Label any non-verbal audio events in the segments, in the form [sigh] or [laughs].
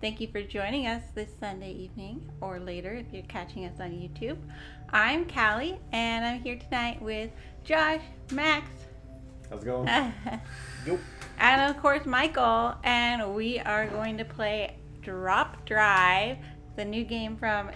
Thank you for joining us this Sunday evening or later if you're catching us on YouTube. I'm Callie and I'm here tonight with Josh, Max, How's it going? [laughs] Nope. and of course Michael, and we are going to play Drop Drive, the new game from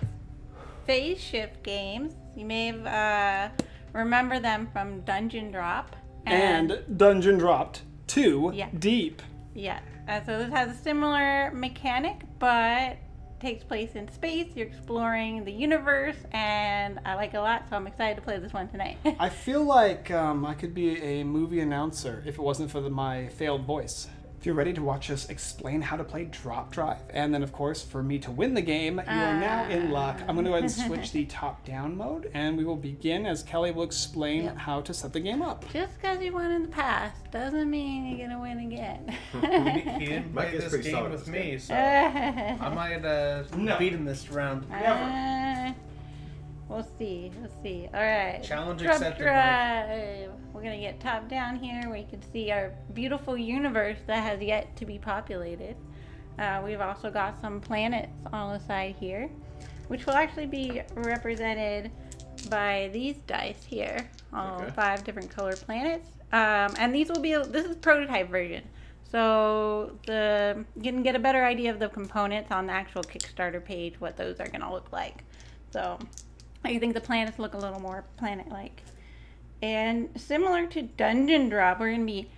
Phase Shift Games. You may have uh, remember them from Dungeon Drop. And Dungeon Dropped 2 Yeah. Deep. Yeah. Uh, so this has a similar mechanic, but takes place in space. You're exploring the universe, and I like it a lot, so I'm excited to play this one tonight. [laughs] I feel like um, I could be a movie announcer if it wasn't for the, my failed voice. If you're ready to watch us explain how to play Drop Drive, and then of course for me to win the game, you are now in luck. I'm going to go ahead and switch the [laughs] top-down mode, and we will begin as Kelly will explain Yep. how to set the game up. Just because you won in the past doesn't mean you're gonna win again. [laughs] [laughs] He didn't play this game with me, so I might uh, No. beat him this round. Uh, we'll see. We'll see. All right. Challenge Drop accepted, drive. We're gonna get top down here, where you can see our beautiful universe that has yet to be populated. Uh, we've also got some planets on the side here, which will actually be represented by these dice here. All Okay. five different color planets, um, and these will be. This is prototype version. So the you can get a better idea of the components on the actual Kickstarter page, what those are gonna look like. So I think the planets look a little more planet-like. And similar to Dungeon Drop, we're gonna be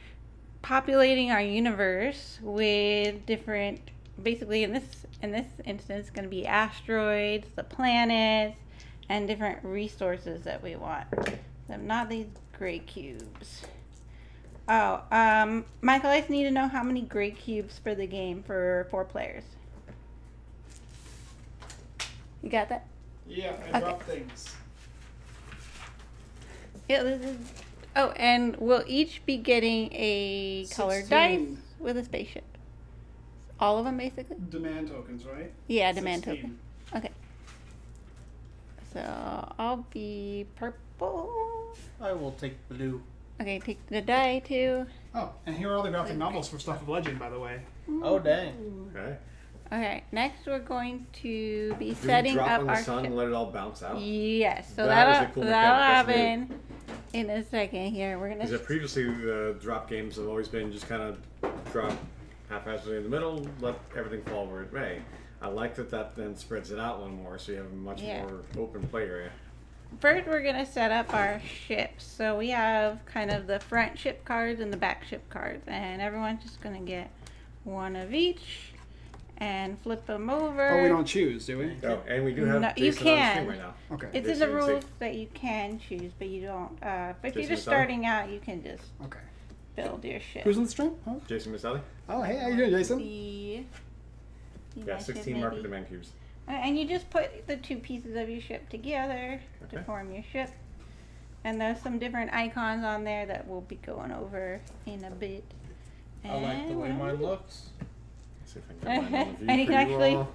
populating our universe with different basically in this in this instance going to be asteroids, the planets, and different resources that we want. So not these gray cubes. Oh, um, Michael, I just need to know how many gray cubes for the game for four players. You got that? Yeah, I drop things. Yeah, this is. Oh, and we'll each be getting a colored dice with a spaceship. All of them, basically. Demand tokens, right? Yeah, demand token. Okay. So I'll be purple. I will take blue. Okay, take the die too. Oh, and here are all the graphic novels for Stuff of Legend, by the way. Oh dang! Okay. Okay, next we're going to be Do setting drop up on the our sun and let it all bounce out? Yes, so That is a that'll cool that'll happen in a second. Here, we're gonna. previously the drop games have always been just kind of drop haphazardly in the middle, let everything fall where it may. I like that that then spreads it out one more, so you have a much Yeah. more open play area. First, we're gonna set up our ships. So we have kind of the front ship cards and the back ship cards, and everyone's just gonna get one of each and flip them over. Oh, we don't choose, do we? Oh, and we do have No, you Jason on the can. screen right now. Okay. It's in Yes, the you see. rules that you can choose, but you don't. Uh, if you're just starting out, you can just Okay. build your ship. Who's on the stream? Oh, Jason Misali? oh hey, how you doing, Jason? The- you Yeah, 16 market maybe- demand cubes. Uh, And you just put the two pieces of your ship together to form your ship. And there's some different icons on there that we'll be going over in a bit. I like the way And- mine looks. Let's see if I can get mine on the view And you for can actually- all.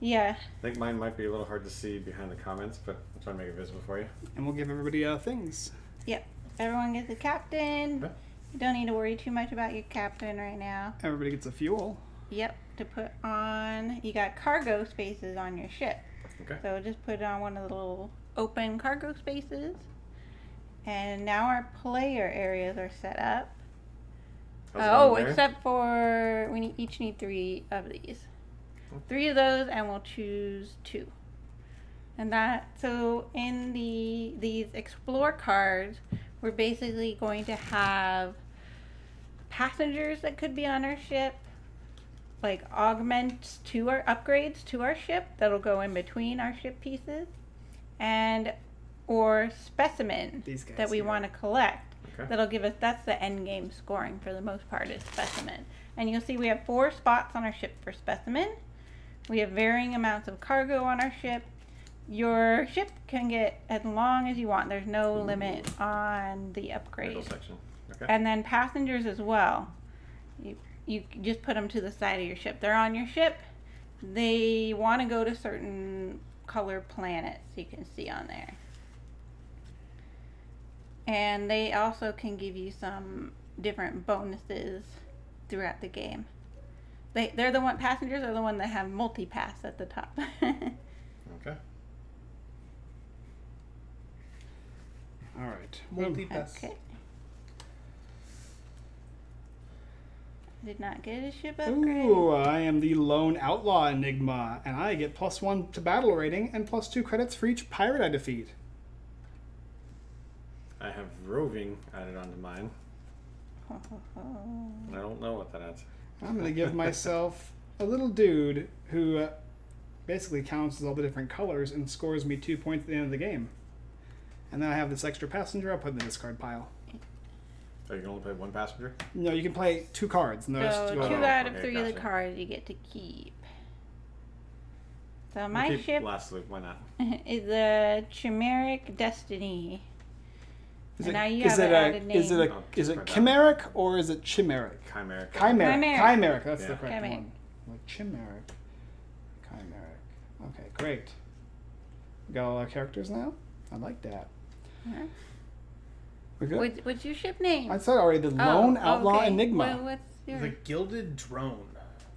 Yeah. I think mine might be a little hard to see behind the comments, but I'll try to make it visible for you. And we'll give everybody uh, things. Yep. Everyone gets a captain. Okay. You don't need to worry too much about your captain right now. Everybody gets a fuel. Yep, to put on. You got cargo spaces on your ship. Okay. So just put it on one of the little open cargo spaces. And now our player areas are set up. How's oh, except for we need, each need three of these. Three of those, and we'll choose two. And that so in the these explore cards, we're basically going to have passengers that could be on our ship, like augments to our upgrades to our ship that'll go in between our ship pieces, and or specimen that we here. want to collect. That'll give us that's the end game scoring for the most part is specimen. And you'll see we have four spots on our ship for specimen. We have varying amounts of cargo on our ship. Your ship can get as long as you want. There's no limit on the upgrade. section. Okay. And then passengers as well. You you just put them to the side of your ship. They're on your ship. They want to go to certain color planets you can see on there. And they also can give you some different bonuses throughout the game. They they're the one passengers are the one that have multi pass at the top. [laughs] Okay. All right. Hmm. Multi-pass. okay. Did not get a ship upgrade. Ooh, I am the lone outlaw enigma, and I get plus one to battle rating and plus two credits for each pirate I defeat. I have roving added onto mine. [laughs] I don't know what that adds. I'm gonna give myself a little dude who uh, basically counts all the different colors and scores me two points at the end of the game. And then I have this extra passenger I'll put in the discard pile. So you can only play one passenger? No, you can play two cards, and the So go two Oh, out of okay, three of the cards you get to keep. So my keep ship Last loop, why not? [laughs] is the Chimeric Destiny. Is And it, now you is have it an added a is it a Oh, is it discard that. chimeric or is it chimeric? Chimeric. Chimeric. Chimeric. Chimeric. That's the correct Chimeric. one. Like chimeric. Chimeric. Okay, great. We got all our characters now. I like that. Huh? We good? What's, what's your ship name? I said already the Oh, lone outlaw okay. enigma. What, what's your? The Gilded Drone.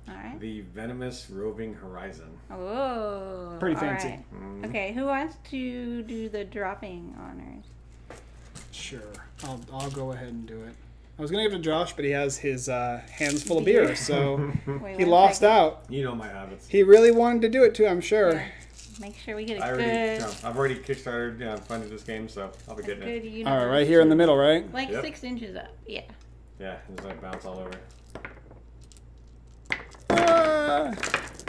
All right. The Venomous Roving Horizon. Oh. Pretty fancy. right. Mm. Okay, who wants to do the dropping honors? Sure, I'll I'll go ahead and do it. I was gonna give it to Josh, but he has his uh, hands full of Beer. beer, so [laughs] Wait he one lost second. out. You know my habits. He really wanted to do it too, I'm sure. Yeah. Make sure we get a I already, good, no, I've already kickstarted, you know, funded this game, so I'll be a getting good it. universe. All right, right here in the middle, right? Like Yep. six inches up. Yeah. Yeah, there's like bounce all over. Ah.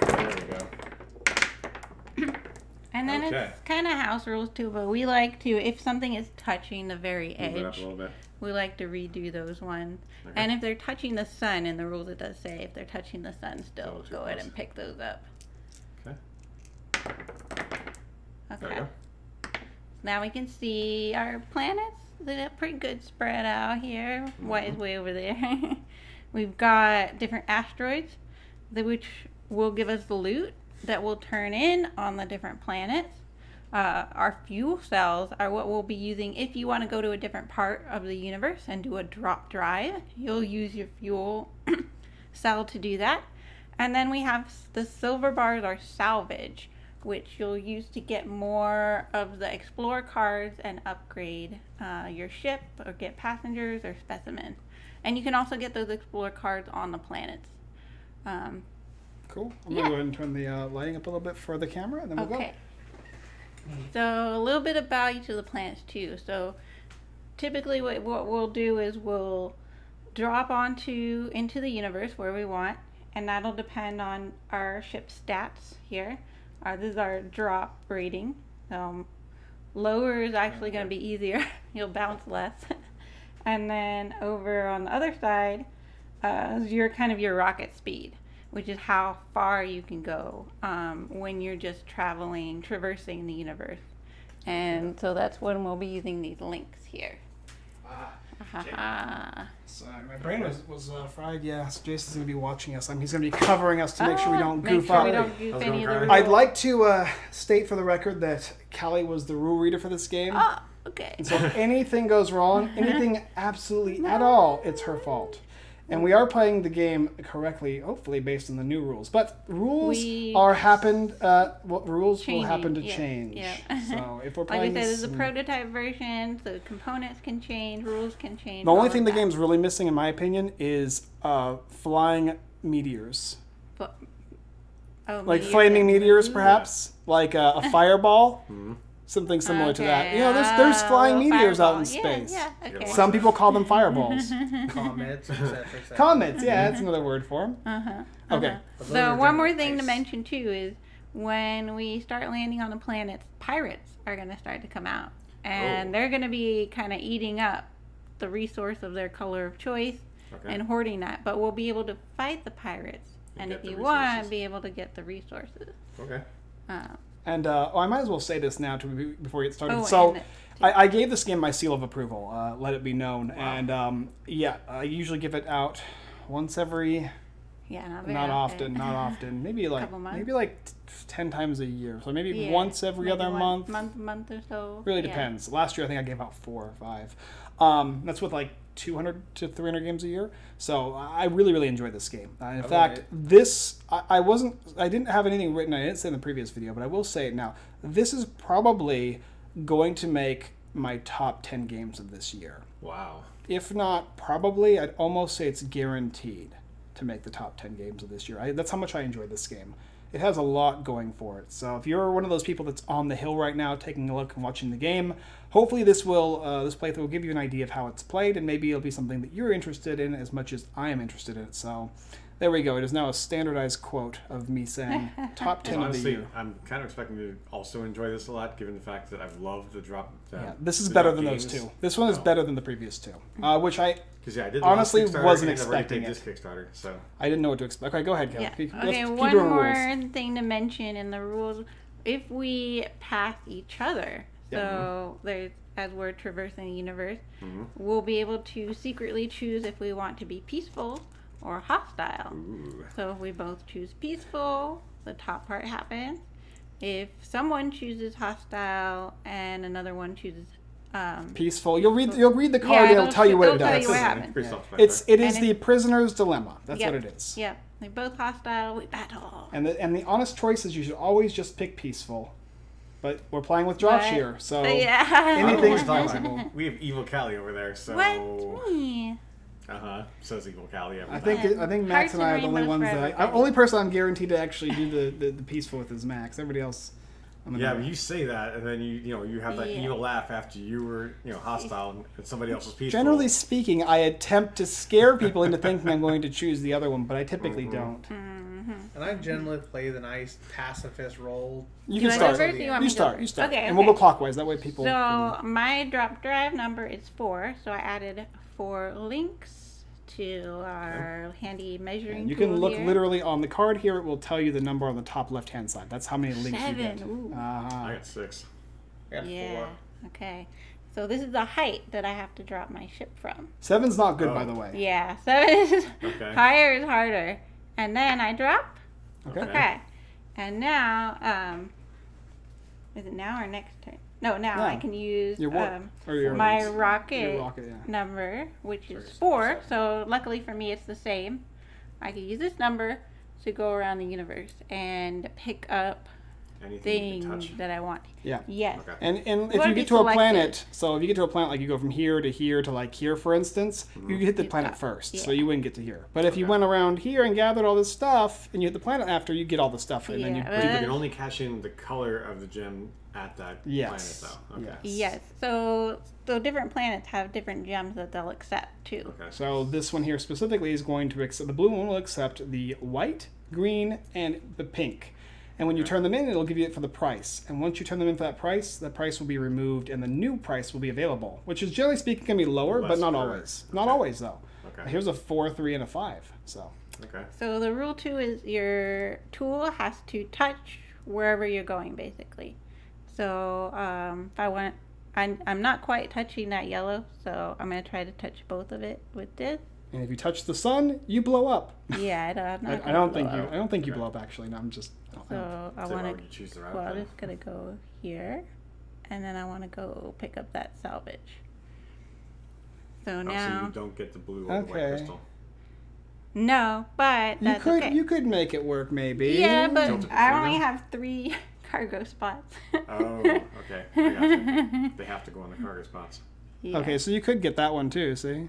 There we go. And then Okay. it's kind of house rules too, but we like to, if something is touching the very Move it up a edge, we like to redo those ones. Okay. And if they're touching the sun, in the rules it does say if they're touching the sun still, go ahead and pick those up. Okay. Okay. go. Now we can see our planets. They're pretty good spread out here. White Mm-hmm. is way over there. [laughs] We've got different asteroids, which will give us the loot that will turn in on the different planets. Uh, our fuel cells are what we'll be using if you want to go to a different part of the universe and do a drop drive. You'll use your fuel [clears throat] cell to do that. And then we have the silver bars are salvage, which you'll use to get more of the explore cards and upgrade uh, your ship or get passengers or specimens. And you can also get those explore cards on the planets. Um, Cool. I'm Yeah. gonna go ahead and turn the uh, lighting up a little bit for the camera, and then we'll go. Okay. So a little bit about each of the plants too. So typically, what, what we'll do is we'll drop onto into the universe where we want, and that'll depend on our ship stats here. Uh, this is our drop rating. Um, lower is actually going to be easier. [laughs] You'll bounce less. [laughs] and then over on the other side, uh, is your kind of your rocket speed, which is how far you can go um, when you're just traveling, traversing the universe. And so that's when we'll be using these links here. Ah, Sorry, my brain was was uh, fried. Yeah, so Jason's gonna be watching us. Um, he's gonna be covering us to make sure we Ah, don't make goof sure up. we don't goof any going, of rules. I'd like to uh, state for the record that Callie was the rule reader for this game. Ah, okay. And so if anything goes wrong, [laughs] anything absolutely at all, it's her fault. And we are playing the game correctly, hopefully based on the new rules. But rules We- are happened. Uh, what rules will happen to yeah, change. yeah. So if we're playing, [laughs] Like I said, this is a prototype version, so components can change, rules can change. the only thing the that. game's really missing, in my opinion, is uh, flying meteors, Fu- Oh, like meteors flaming meteors, perhaps, like uh, a fireball, Mhm. [laughs] something similar to that. You know, there's there's oh, flying meteors out in space. Yeah, yeah, okay. Some people call them fireballs. [laughs] Comets, etc. etc. Comets, yeah, that's [laughs] another word for them. Uh-huh. Okay. uh-huh. Those So one more different thing to mention too is when we start landing on the planets, pirates are going to start to come out, and Oh. they're going to be kind of eating up the resource of their color of choice Okay. and hoarding that. But we'll be able to fight the pirates, and get if the you want, resources. be able to get the resources. okay. Um, And uh, oh, I might as well say this now to before we get started. oh, so I, I gave this game my seal of approval. Uh, let it be known. And um, yeah, I usually give it out once every yeah, not not often, not [laughs] often. Maybe like maybe like t- ten times a year. So maybe Yeah, once every maybe other month. month, month or so. Really Yeah. depends. Last year I think I gave out four or five. Um, that's with like 200 to 300 games a year. So I really, really enjoy this game. Uh, in love fact, this I, I wasn't, I didn't have anything written. I didn't say in the previous video, but I will say it now. This is probably going to make my top 10 games of this year. Wow. If not, probably I'd almost say it's guaranteed to make the top 10 games of this year. I, that's how much I enjoy this game. It has a lot going for it. So if you're one of those people that's on the hill right now, taking a look and watching the game, hopefully this will uh, this playthrough will give you an idea of how it's played, and maybe it'll be something that you're interested in as much as I am interested in it. So there we go. It is now a standardized quote of me saying [laughs] top 10 of the Honestly, year. I'm kind of expecting to also enjoy this a lot, given the fact that I've loved the drop. Uh, Yeah, this is better drop than those two. This one is Oh. better than the previous two, uh, which I Because yeah, I did honestly wasn't and I've already expecting this Kickstarter. So I didn't know what to expect. Okay, go ahead, Kel. Yeah. Keep- let's Okay, keep one more rules. thing to mention in the rules. If we pass each other, so there's as we're traversing the universe, Mhm. we'll be able to secretly choose if we want to be peaceful or hostile. Ooh. So if we both choose peaceful, the top part happens. If someone chooses hostile and another one chooses um, Peaceful. You'll read. You'll read the card. it'll it'll tell you what it does. what That's happened. pretty Yeah. It's it is And the prisoner's dilemma. That's Yep. what it is. Yep, they both hostile. We battle. And the and the honest choice is you should always just pick peaceful. But we're playing with Josh But- here, so yeah. anything's possible. We have Evil Callie over there, so. What? Me? Uh huh. Says Evil Callie. every I time. think I think Max Hearts and I are and the only rainbows ones for that I, everybody. only person I'm guaranteed to actually do the, the, the peaceful with is Max. Everybody else. I'm gonna Yeah, but you say that, and then you you know you have that Yeah. evil laugh after you were you know hostile and somebody else was peaceful. Generally speaking, I attempt to scare people into thinking I'm going to choose the other one, but I typically don't. Mhm. Don't. And I generally play the nice pacifist role. You Do can I start. first you You me to go start. You start. Okay, And we'll go clockwise. That way people. So can- my drop drive number is four, so I added four links to our handy measuring And you tool can look here. literally on the card here. It will tell you the number on the top left hand side. That's how many links you Seven. get. Ooh. Uh-huh. I got six. I got Yeah. four. Okay. So this is the height that I have to drop my ship from. Seven's not good, by Oh. the way. Yeah. [laughs] Seven is Okay. higher is harder, and then I drop. Okay. Okay. And now, um, is it now or next turn? No, now I can use um, my rocket rocket, yeah. number, which is four. So luckily for me, it's the same. I can use this number to go around the universe and pick up Anything you can touch. things that I want. Yeah. Yes. Okay. And and if Gotta you get to a planet, so if you get to a planet, like you go from here to here to like here, for instance, mm-hmm. you hit the Yeah. planet first, so you wouldn't get to here. But if you went around here and gathered all this stuff, and you hit the planet after, you get all the stuff, and then you. But you can only cash in the color of the gem at that Yes. planet, though. Okay. Yes. Yes. So so different planets have different gems that they'll accept too. Okay. So this one here specifically is going to accept the blue one will accept the white, green, and the pink. And when you turn them in, it'll give you it for the price. And once you turn them in for that price, that price will be removed, and the new price will be available, which is generally speaking going to be lower, but not per- always. Not always though. Okay. Here's a four, three, and a five. So Okay. So the rule two is your tool has to touch wherever you're going, basically. So um, if I want, I'm, I'm not quite touching that yellow, so I'm gonna try to touch both of it with this. And if you touch the sun, you blow up. Yeah, I don't. I'm [laughs] I, I don't think blow you. I don't think you blow up. Actually, no. I'm just. I don't- So I So want to. choose the route Well, I'm just gonna go here, and then I want to go pick up that salvage. So Oh, so you don't get the blue or the white Okay. crystal. no, but you could. okay. You could make it work, maybe. yeah, but I only have three [laughs] cargo spots. Oh, okay. I gotcha. [laughs] They have to go on the cargo spots. Yeah. Okay, so you could get that one too. See.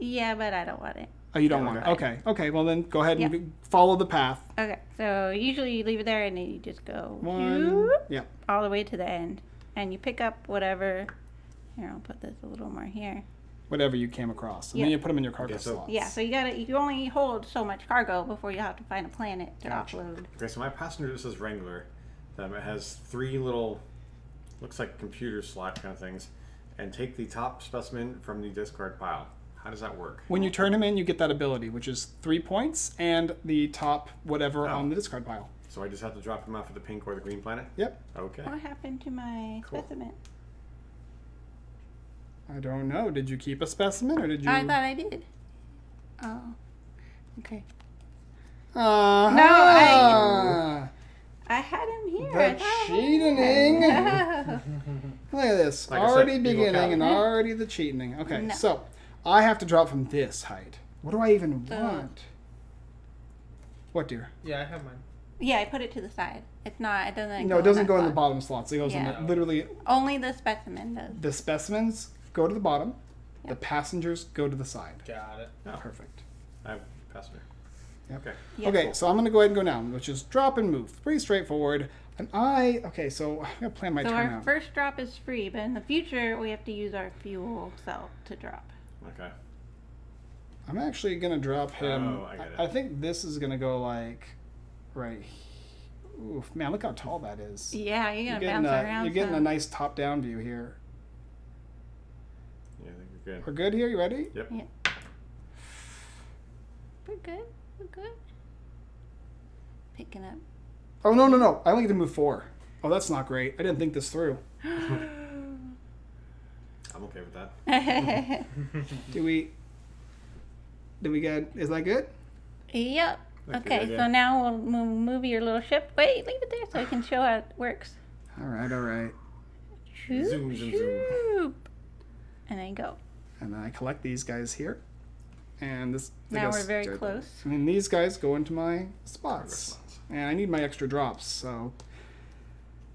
Yeah, but I don't want it. Oh, you don't Yeah, want it. okay. Okay. Okay. Well, then go ahead and Yep. follow the path. Okay, so usually you leave it there and then you just go One. whoop, Yeah. all the way to the end, and you pick up whatever. Here, I'll put this a little more here. Whatever you came across, and Yeah. then you put them in your cargo Okay, so- slots. Yeah, so you gotta you only hold so much cargo before you have to find a planet to Gotcha. offload. Okay, so my passenger just says Wrangler. Um, it has three little, looks like computer slot kind of things, and take the top specimen from the discard pile. How does that work? When you turn him in, you get that ability, which is three points and the top whatever Oh. on the discard pile. So I just have to drop him off at the pink or the green planet? Yep. Okay. What happened to my Cool. specimen? I don't know. Did you keep a specimen or did you? I thought I did. Oh, okay. Uh-huh. No, I- [laughs] I had him here. I The thought cheating. him. [laughs] Look at this. Like I said, already beginning and already the cheating. Okay, No. so I have to drop from this height. What do I even So- want? What, dear? Yeah, I have mine. Yeah, I put it to the side. It's not. It doesn't. No, it doesn't that go in the bottom slots. It goes in the, literally Only the specimen does. the specimens go to the bottom. The passengers go to the side. Got it. Oh, Perfect. I have passenger. Yep. Okay. Yeah. Okay, so I'm gonna go ahead and go down, which is drop and move. Pretty straightforward. And I okay, so [sighs] I'm gonna plan my So turn our out. first drop is free, but in the future we have to use our fuel cell to drop. Okay. I'm actually gonna drop oh, him. Oh, I get it. I, think this is gonna go like right. he- Oof, man, look how tall that is. Yeah, you're You're gonna getting, bounce a, around. you're getting a nice top-down view here. Yeah, I think we're good. We're good here. You ready? Yep. We're good. We're good. Picking up. Oh no, no, no! I only get to move four. Oh, that's not great. I didn't think this through. [gasps] [laughs] I'm okay with that. [laughs] [laughs] Do we? Do we get? Is that good? yep. That's Okay, so now we'll move, move your little ship. Wait, leave it there so I can show how it works. All right, all right. Shoop, Zoom, zoom, zoom. And then go. And then I collect these guys here, and this. I Now we're very close. And then these guys go into my spots. And I need my extra drops, so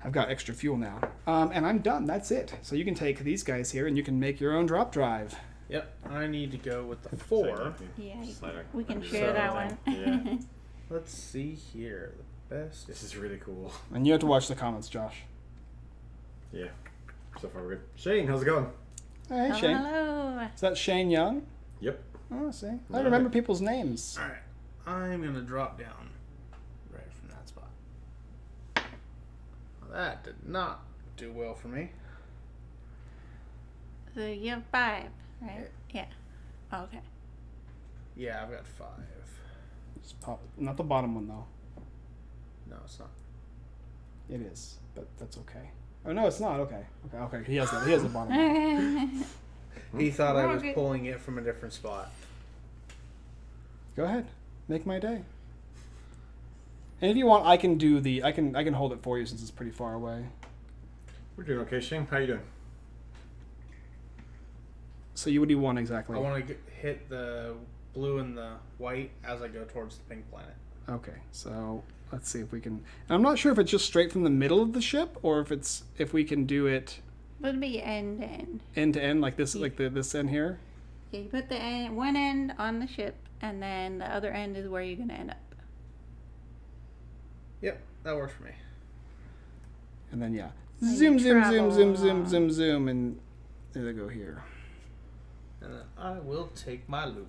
I've got extra fuel now. Um, and I'm done. That's it. So you can take these guys here and you can make your own drop drive. Yep. I need to go with the four. Yeah, we can Maybe share that one. [laughs] Yeah. Let's see here. The best. This is really cool. And you have to watch the comments, Josh. Yeah. So far we're good. Shane, how's it going? Hey, Shane. Hello. Is that Shane Young? Yep. Oh, see. I remember people's names. All right. I'm gonna drop down right from that spot. Well, that did not do well for me. So you have five, right? Yeah. Okay. Yeah, I've got five. Just pop. Not the bottom one, though. No, it's not. It is, but that's okay. Oh, no, it's not. Okay. Okay, okay. He has the, he has the bottom one. [laughs] He thought I was pulling it from a different spot. Go ahead. Make my day. And if you want, I can do the. I can I can hold it for you since it's pretty far away. We're doing okay, Shane. How you doing? So you would do you want exactly? I want to hit the blue and the white as I go towards the pink planet. Okay, so let's see if we can. and I'm not sure if it's just straight from the middle of the ship or if it's if we can do it Would be end to end. end to end like this, like the this end here. Yeah, you put the end, one end on the ship, and then the other end is where you're gonna end up. Yep, that works for me. And then yeah, Then zoom, zoom, zoom, zoom, zoom, zoom, zoom, and there they go here. And then I will take my loop.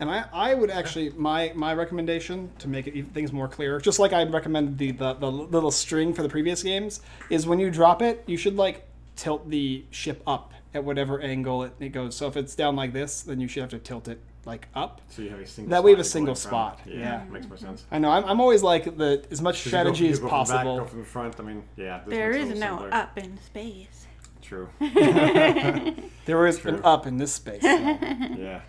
And I, I would actually my my recommendation to make it even, things more clear, just like I recommended the, the the little string for the previous games, is when you drop it, you should like tilt the ship up at whatever angle it, it goes. So if it's down like this, then you should have to tilt it like up. So you have a single That way you have a single spot, Yeah, yeah. makes more sense. I know I'm, I'm always like the as much 'Cause you go- strategy you as go from the back, possible. go from the front. I mean, yeah. This There makes a is little no simpler. up in space. True. [laughs] There is True. an up in this space. so. Yeah.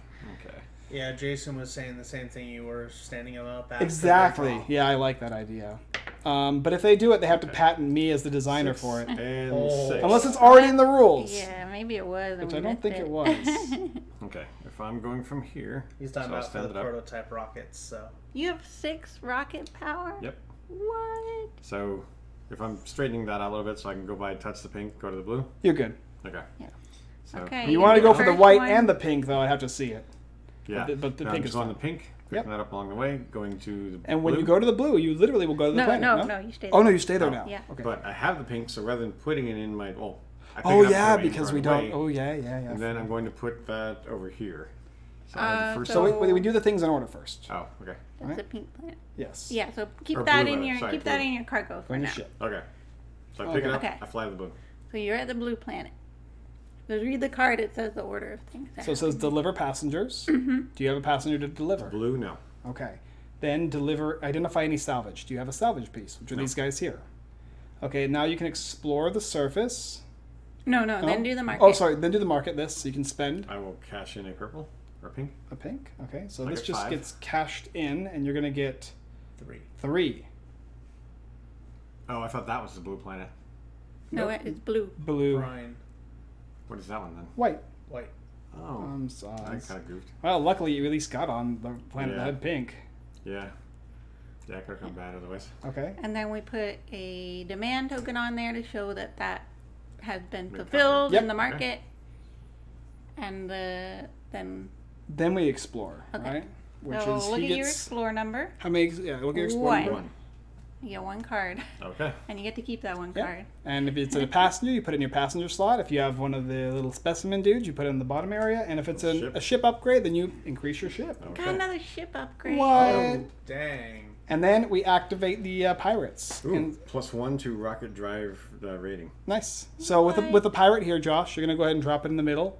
Okay. Yeah, Jason was saying the same thing. You were standing him up. after exactly. Yeah, I like that idea. Um, but if they do it, they have to Okay. patent me as the designer Six for it. And Oh. six. Unless it's already in the rules. Yeah, maybe it was. Which I don't think it was. [laughs] Okay. If I'm going from here, He's talking so I'll about for stand the it up. prototype rockets. So you have six rocket power. Yep. What? So if I'm straightening that out a little bit, so I can go by touch the pink, go to the blue. You're good. Okay. Yeah. So, Okay. you You want to do go for the white one. and the pink, though. I have to see it. Yeah. But the- but the Now pink I'm is just on fine. the pink, picking that up along the way, going to the And when you go to the blue, you literally will go to the pink. No, planet. no, no, you stay. Oh no, you stay there Oh. now. Yeah. Okay. But I have the pink, so rather than putting it in my well, I pick oh it yeah, put it in because we don't. away, Oh yeah, yeah, yeah. and then I'm going to put that over here. So Uh, the so we, we do the things in order first. Oh, okay. That's Alright. the pink planet. Yes. Yeah. So keep Or that in your sorry, keep that in your cargo for On now. ship. Okay. So I pick it up, Okay. I fly to the blue. So you're at the blue planet. Just read the card. It says the order of things. So it says deliver passengers. Mm-hmm. Do you have a passenger to deliver? Blue, no. Okay. Then deliver. Identify any salvage. Do you have a salvage piece? Which are No. these guys here? Okay. Now you can explore the surface. No, no. Then Oh. do the market. Oh, sorry. Then do the market. This so you can spend I will cash in a purple or a pink. a pink. Okay. So I this just five. gets cashed in, and you're gonna get three. three Oh, I thought that was the blue planet. No, it- it's blue. blue, Brian, What is that one then? white. white. Oh, Um, I sauce. kind of goofed. Well, luckily you at least got on the Planet of Yeah. the Head pink. Yeah. Yeah, could have come bad otherwise. Okay. And then we put a demand token on there to show that that has been Been fulfilled covered. in the Yep. market. And the then Then we explore, Okay. right? Which so is look he at your gets explore number. how many? Yeah, look at your explore. One. number. One. You get one card, Okay. [laughs] and you get to keep that one Yeah. card. And if it's a [laughs] passenger, you put it in your passenger slot. If you have one of the little specimen dudes, you put it in the bottom area. And if it's a Ship. a ship upgrade, then you increase your ship. Got another ship upgrade. What? Oh, dang. And then we activate the uh, pirates. Ooh, And plus one to rocket drive uh, rating. nice. So with the, with the pirate here, Josh, you're gonna go ahead and drop it in the middle.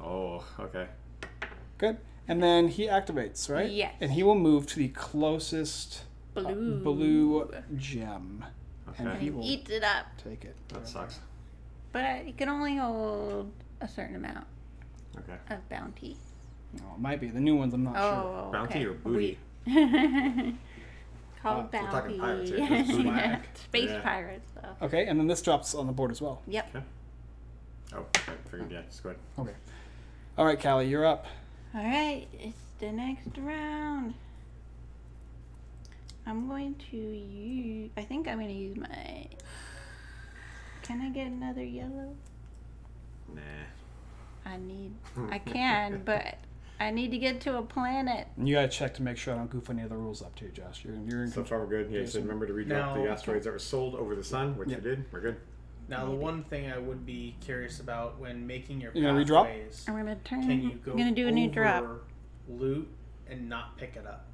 Oh, okay. Good. And then he activates, right? Yes. And he will move to the closest Blue. blue gem, Okay. and And he he will eats it up, take it. That sucks. but it can only hold a certain amount Okay. of bounty. Oh, it might be the new ones. I'm not sure. Oh, Bounty okay. or booty? [laughs] We- Called Uh, bounty. we're talking pirates here. [laughs] Space Yeah. pirates, though. Okay, and then this drops on the board as well. Yep. Okay. Oh, I figured, yeah, just go ahead. Okay. All right, Callie, you're up. All right, it's the next round. I'm going to use. I think I'm going to use my. Can I get another yellow? Nah. I need. [laughs] I can, but I need to get to a planet. You gotta check to make sure I don't goof any of the rules up too, Josh. You're, you're in So control. far, we're good. Yeah, you said remember to redrop Now- the asteroids that were sold over the sun, which Yep. you did. We're good. Now, Maybe. the one thing I would be curious about when making your You gonna redrop? pathways, I'm gonna turn. can you go I'm gonna do a new drop. loot and not pick it up?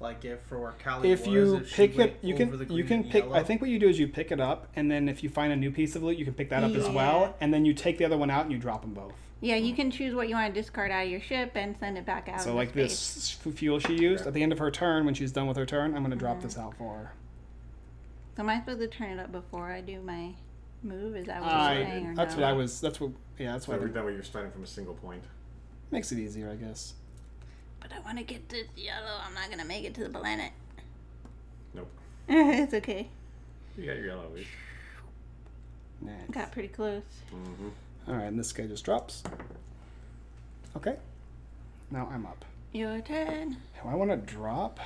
Like if for where Callie If was, you if pick it, you can you can and pick. I think what you do is you pick it up, and then if you find a new piece of loot, you can pick that up as well, and then you take the other one out and you drop them both. Yeah, you can choose what you want to discard out of your ship and send it back out. So like space. this fuel she used at the end of her turn, when she's done with her turn, I'm gonna drop Mhm. this out for her. So am I supposed to turn it up before I do my move? Is that what I, you're saying? Or that's no? what I was. That's what. Yeah, that's So what I did. that way you're starting from a single point. makes it easier, I guess. But I want to get this yellow. I'm not gonna make it to the planet. Nope. [laughs] it's okay. You got your yellow. Nice. Got pretty close. Mm-hmm. All right, and this guy just drops. Okay. Now I'm up. Your turn. Do I want to drop?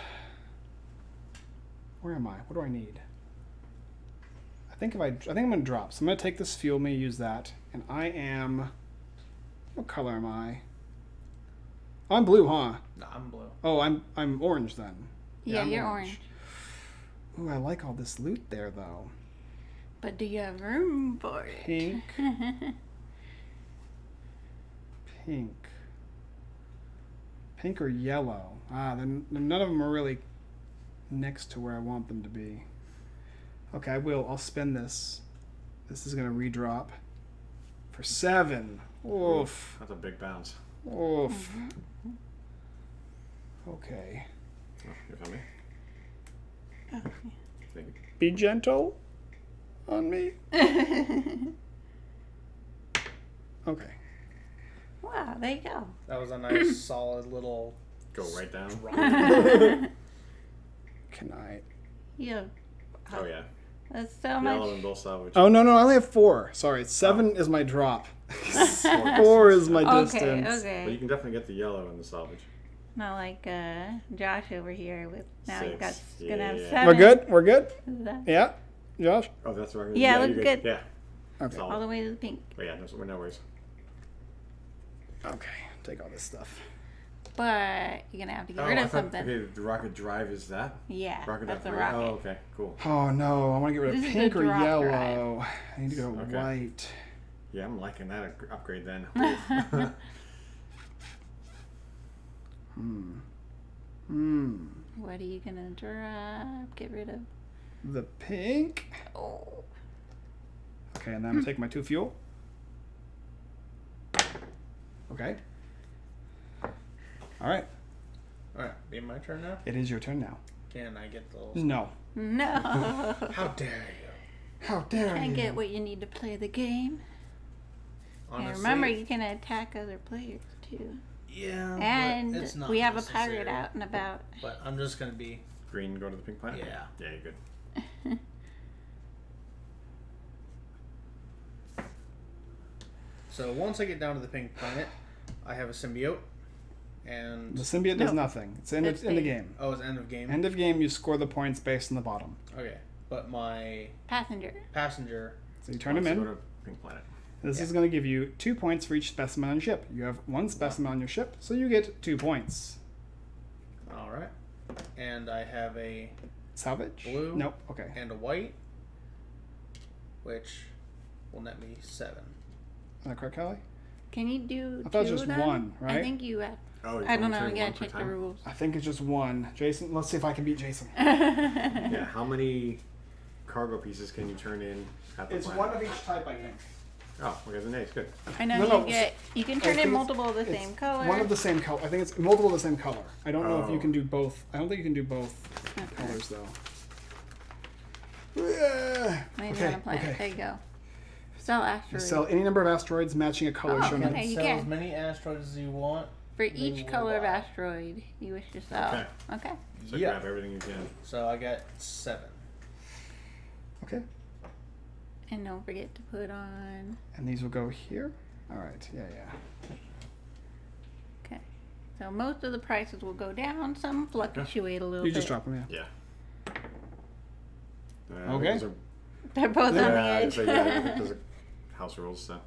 Where am I? What do I need? I think if I, I think I'm gonna drop. So I'm gonna take this fuel, me use that, and I am. What color am I? I'm blue, huh? No, I'm blue. Oh, I'm I'm orange then. Yeah, I'm you're orange. orange. Ooh, I like all this loot there though. But do you have room for it? Pink, [laughs] pink, pink or yellow. Ah, then then none of them are really next to where I want them to be. Okay, I will. I'll spend this. This is gonna redrop for seven. Oof. That's a big bounce. Oof. Okay. Oh, you found me? Thank you. Be gentle on me. [laughs] Okay. wow, there you go. That was a nice [clears throat] solid little Go right down. [laughs] Can I? yeah, Oh yeah. Uh, that's so Yellow much. and both salvage. Oh no no! I only have four. Sorry, seven oh. is my drop. [laughs] four is my Okay, distance. But you can definitely get the yellow in the salvage. Not like uh, Josh over here with now he's got Six. gonna have Yeah. seven. We're good. We're good. Is that- Yeah, Josh. Oh, that's right. Yeah, you're looks good. Yeah. Okay. All Solid. the way to the pink. But yeah, no, no worries. Okay. Take all this stuff. But you're gonna have to get Oh, rid I of thought- something. Okay, the rocket drive is that? Yeah, Rocket that's a drive. rocket. Oh, okay, cool. Oh no! I want to get rid of This is pink or drop yellow. drive. I need to go Okay. white. Yeah, I'm liking that up- upgrade then. [laughs] [laughs] [laughs] Hmm. Hmm. What are you gonna drop? Get rid of. The pink. Oh. Okay, and then I'm gonna take my two fuel. Okay. All right. Alright, be my turn now? It is your turn now. Can I get those? No. No. [laughs] How dare you? How dare Can't you? get what you need to play the game. Honestly, and remember, you can attack other players too. Yeah, And it's not we have a pirate out and about. But I'm just gonna be Green, go to the pink planet? Yeah. Yeah, you're good. so [laughs] So once I get down to the pink planet, I have a symbiote, and The symbiote does No. nothing. It's in, It's in the the- game. oh, it's end of game. End of game, you score the points based on the bottom. Okay, but my Passenger. passenger. So you turn them Let's in. Go to Pink Planet. This is going to give you two points for each specimen on your ship. You have one specimen on your ship, so you get two points. All right, and I have a Salvage? Blue. Nope. Okay. and a white, which will net me seven. Is that correct, Kelly? Can you do I thought it was two just then? one, I think you have. Oh, you I don't know. volunteer You one gotta per check the time? rules. I think it's just one. Jason, let's see if I can beat Jason. [laughs] Yeah. How many cargo pieces can you turn in at the It's planet? one of each type, I think. Oh, we got then it's good. I know No, you no, get. You can I turn think in it's- multiple of the It's same color. One of the same color. I think it's multiple of the same color. I don't know if you Oh. can do both. I don't think you can do both colors though. Yeah. Maybe Okay. on a planet. Okay. There you go. Sell You asteroids. sell any number of asteroids matching a color Oh, shown okay. on you Sell can. as many asteroids as you want. For each color of asteroid you wish to sell. Okay. Okay. So Yeah. grab everything you can. So I got seven. Okay. And don't forget to put on. And these will go here. All right. Yeah, yeah. Okay. So most of the prices will go down. Some fluctuate a little bit. You bit. just drop them, yeah. Yeah. Uh, Okay. are- They're both on the yeah, I'd edge. say, yeah, I [laughs] those are house rules. So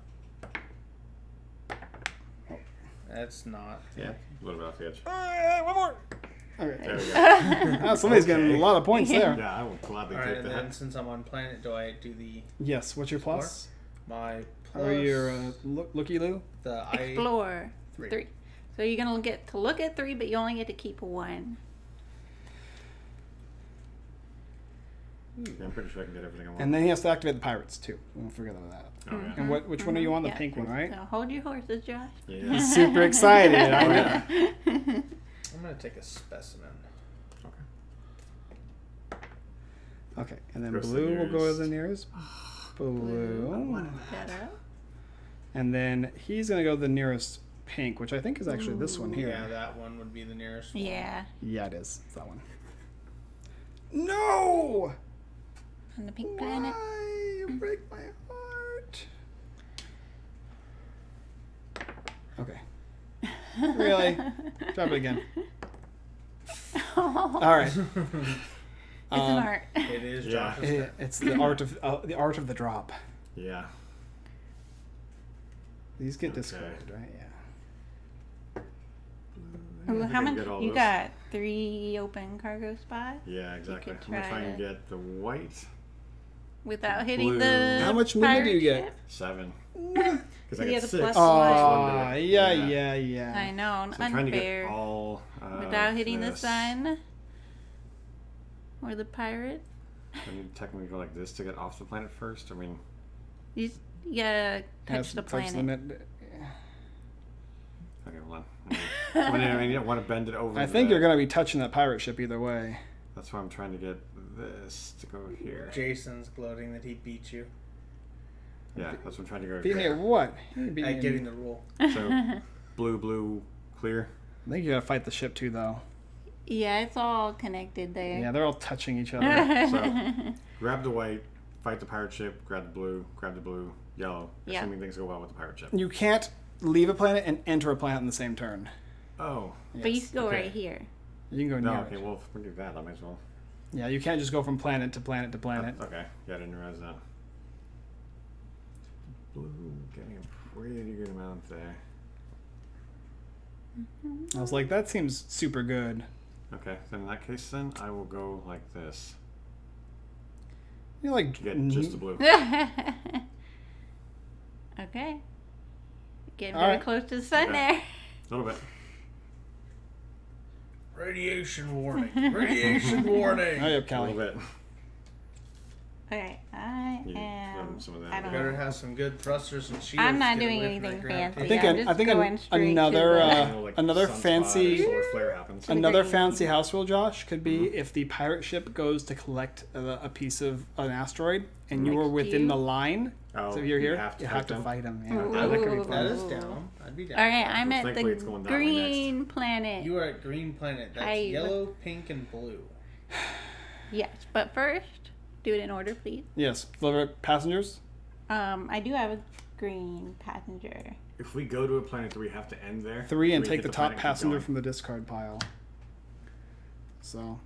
That's not. yeah, a little bit off the edge. Uh, one more. Okay. There we go. [laughs] Ah, somebody's getting a lot of points there. Yeah, I will gladly All right, take and then that. since I'm on planet, do I do the Yes. What's your plus? my How plus are your uh, look, looky loo? the I Explore. three. Three. So you're gonna get to look at three, but you only get to keep one. Yeah, I'm pretty sure I can get everything I want. And then he has to activate the pirates too. We won't forget about that. oh, yeah. And what? Which one are you on? The Yeah. pink one, right? So hold your horses, Josh. Yeah. [laughs] Super excited. [laughs] I Oh, know. yeah. I'm gonna take a specimen. Okay, Okay, and then Goes to the blue will go to the nearest. nearest. Blue. Shut up. And then he's gonna go to the nearest pink, which I think is actually this one here. Yeah, that one would be the nearest. one. Yeah. Yeah, it is. It's that one. No! On the pink planet. Why? You break my heart. Okay. Really? [laughs] Drop it again. [laughs] All right. It's Um, an art. It is Yeah. Josh's It- it's the art of uh, the art of the drop. Yeah. These get Okay. discarded, right? Yeah. Ooh, how I can much? You those. got three open cargo spots Yeah, exactly. could I'm gonna try try and get the white without hitting Blue. the. How much movement do you get? seven. [coughs] What? Because I you get have six. the plus so one. it's Oh, one to- yeah, yeah, yeah. I know, So I'm trying to unfair. get all uh, Without hitting the sun or the pirate. I mean, technically go like this to get off the planet first. I mean, You, s- you gotta touch Has- the touch planet. mid- okay, hold on. I mean, I mean, you don't want to bend it over. I think the- you're gonna be touching that pirate ship either way. That's why I'm trying to get this to go here. Jason's gloating that he beat you Yeah, that's what I'm trying to go. Beat me here. at what? You beat me at in- getting the rule. So [laughs] blue, blue, clear. I think you gotta fight the ship too, though. yeah, it's all connected there. Yeah, they're all touching each other. [laughs] So grab the white, fight the pirate ship. Grab the blue, grab the blue, yellow. Yeah. Assuming things go well with the pirate ship. you can't leave a planet and enter a planet in the same turn. Oh, But you Yes. can go Okay. right here. You can go no. near Okay, it. well, if we do that, I might as well. Yeah, you can't just go from planet to planet to planet. Okay, yeah, I didn't realize that. Blue, getting a pretty good amount there. Mm-hmm. I was like, that seems super good. Okay, then in that case, then I will go like this. You like Get just the blue. [laughs] okay. Getting All very right. close to the sun Okay. there. A little bit. Radiation warning. Radiation [laughs] warning. Hurry up, A Callie. little bit. Okay, I You am. throw some of that I in don't there. know. Better have some good thrusters and shields. I'm not to get doing away from anything that fancy. gravity. I think I'm an- just I think an- going straight another, to the- uh, You like another sunspot or fancy- solar flare happens. An- Another fancy house rule, Josh, could be if the pirate ship goes to collect a, a piece of an asteroid and you Next were to within you? the line. Oh, so if you're here, you have to fight them? fight him. Ooh. Yeah, that could be fun. That is down. I'd be down. All right, I'm at Thankfully the going that way green planet. You are at green planet. That's I- yellow, pink, and blue. [sighs] Yes, but first, do it in order, please. Yes, deliver passengers. Um, I do have a green passenger. If we go to a planet, do we have to end there? Three and take hit the top planet and keep passenger from the discard pile. So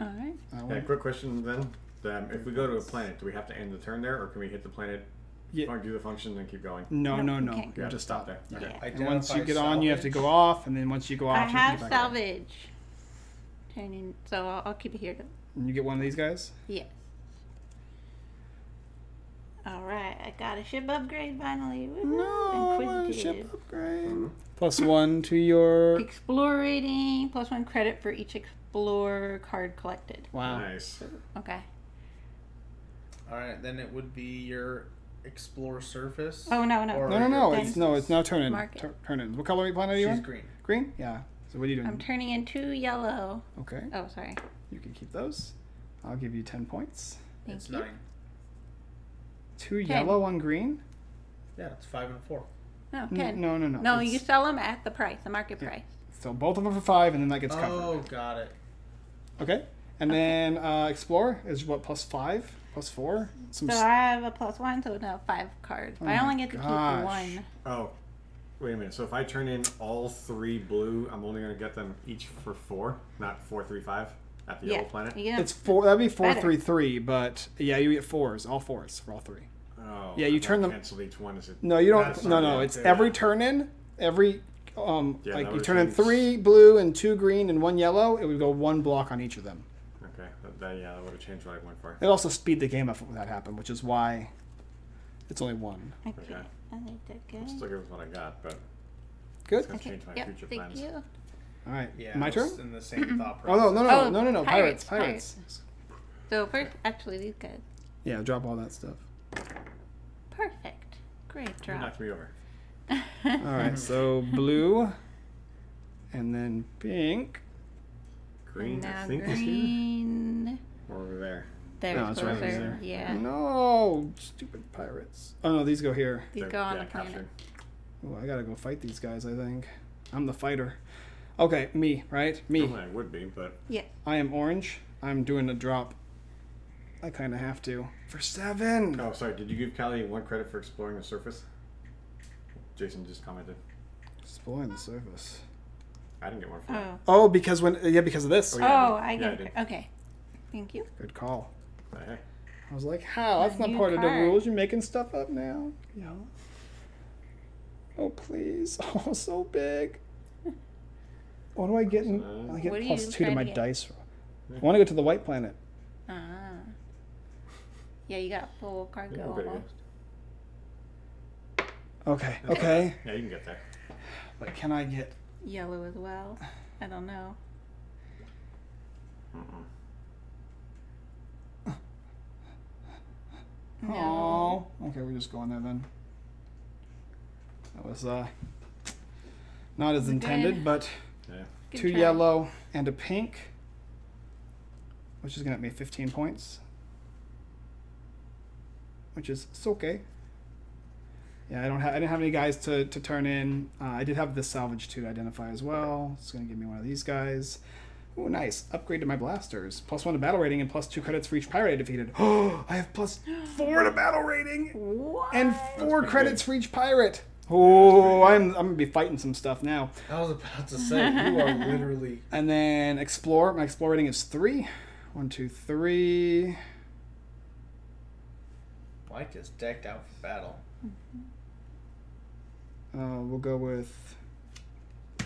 All right. that Yeah, quick question then. Um, if we go to a planet, do we have to end the turn there, or can we hit the planet, Yeah. do the function, and keep going? No, No, no, you no. can't. You Yeah, just stop there. Yeah. Okay. And once you Identify get on, you have to go off, and then once you go off, I you can have get back salvage. Turning, so I'll, I'll keep it here. And you get one of these guys. Yes. All right, I got a ship upgrade finally. Woohoo! No, Inquisitive. ship upgrade. Mm-hmm. Plus one to your. Explore rating plus one credit for each explore card collected. Wow. Nice. Okay. All right, then it would be your explore surface. Oh no no. No, no, no. It's no. It's now turn in. Tur- turn in. What color planet are you She's on? green. Green. Yeah. So what are you doing? I'm turning in two yellow. okay. Oh sorry. You can keep those. I'll give you ten points. Thank it's you. nine. Two Ten. yellow, one green. Yeah, it's five and four. No, ten. No, no, no. No, It's- you sell them at the price, the market Yeah. price. So both of them for five, and then that gets covered. Oh, got it. Okay. And Okay. then uh, explore is what plus five, plus four. Some So I have a plus one, so now five cards. Oh I only get to keep gosh. one. Oh, wait a minute. So if I turn in all three blue, I'm only going to get them each for four, not four, three, five at the Yeah. yellow planet. Yeah. it's four. That'd be four, Better. three, three. But yeah, you get fours, all fours for all three. Oh, Yeah, you turn them- Canceled each one. Is it? No, you don't. No, no. It's Yeah. every turn in, every um, Yeah, like that you would've turn in three blue and two green and one yellow. It would go one block on each of them. Okay. That, that, yeah, that would have changed what I went for. It also speed the game up if that happened, which is why it's only one. Okay. Okay. I think that I'm good. still good with what I got, but Good. it's going to Okay. change my Yep. future Thank plans. you. All right. Yeah, My I turn. In the same [clears throat] thought process. Oh no, process. no, no, Oh, no, no, no! Pirates, pirates, pirates. So first, actually, these guys. Yeah, drop all that stuff. Perfect. Great You drop. knocked me over. [laughs] All right, so blue, and then pink. Green, now I think is here. green. Or over there. There, No, it's right closer. there. Yeah. No, stupid pirates. Oh no, these go here. These They're- go on yeah, the planet. Oh, I gotta go fight these guys. I think I'm the fighter. Okay, me, right? Me. Normally I would be, but yeah. I am orange. I'm doing a drop. I kind of have to for seven. oh, sorry. Did you give Callie one credit for exploring the surface? Jason just commented. Exploring the surface. I didn't get one for that. Oh. Oh, because when yeah, because of this. Oh, Oh, I. I get I it. did. Okay. Thank you. Good call. Hey, I was like, how? That's not new part of the rules. You're making stuff up now. Yeah. Oh please. [laughs] Oh, so big. What do I get? In, I get What are plus you two to my to dice. I want to go to the white planet. Ah. Yeah, you got full cargo we're good. almost. Okay. Okay. Yeah, you can get there. But can I get? Yellow as well. I don't know. Mm-mm. Oh. Okay, we're just going there then. That was uh not as Good. intended, but Yeah. Two try. yellow and a pink, which is gonna get me 15 points, which is it's okay. Yeah, I don't have I didn't have any guys to, to turn in. Uh, I did have the salvage to identify as well. It's gonna give me one of these guys. Oh, nice! Upgrade to my blasters. Plus one to battle rating and plus two credits for each pirate I defeated. Oh, [gasps] I have plus [gasps] four to battle rating What? and four credits good. for each pirate. Oh, I'm I'm gonna be fighting some stuff now. I was about to say you are [laughs] literally. And then explore. My explore rating is three. One, two, three. Mike is decked out for battle. Uh, we'll go with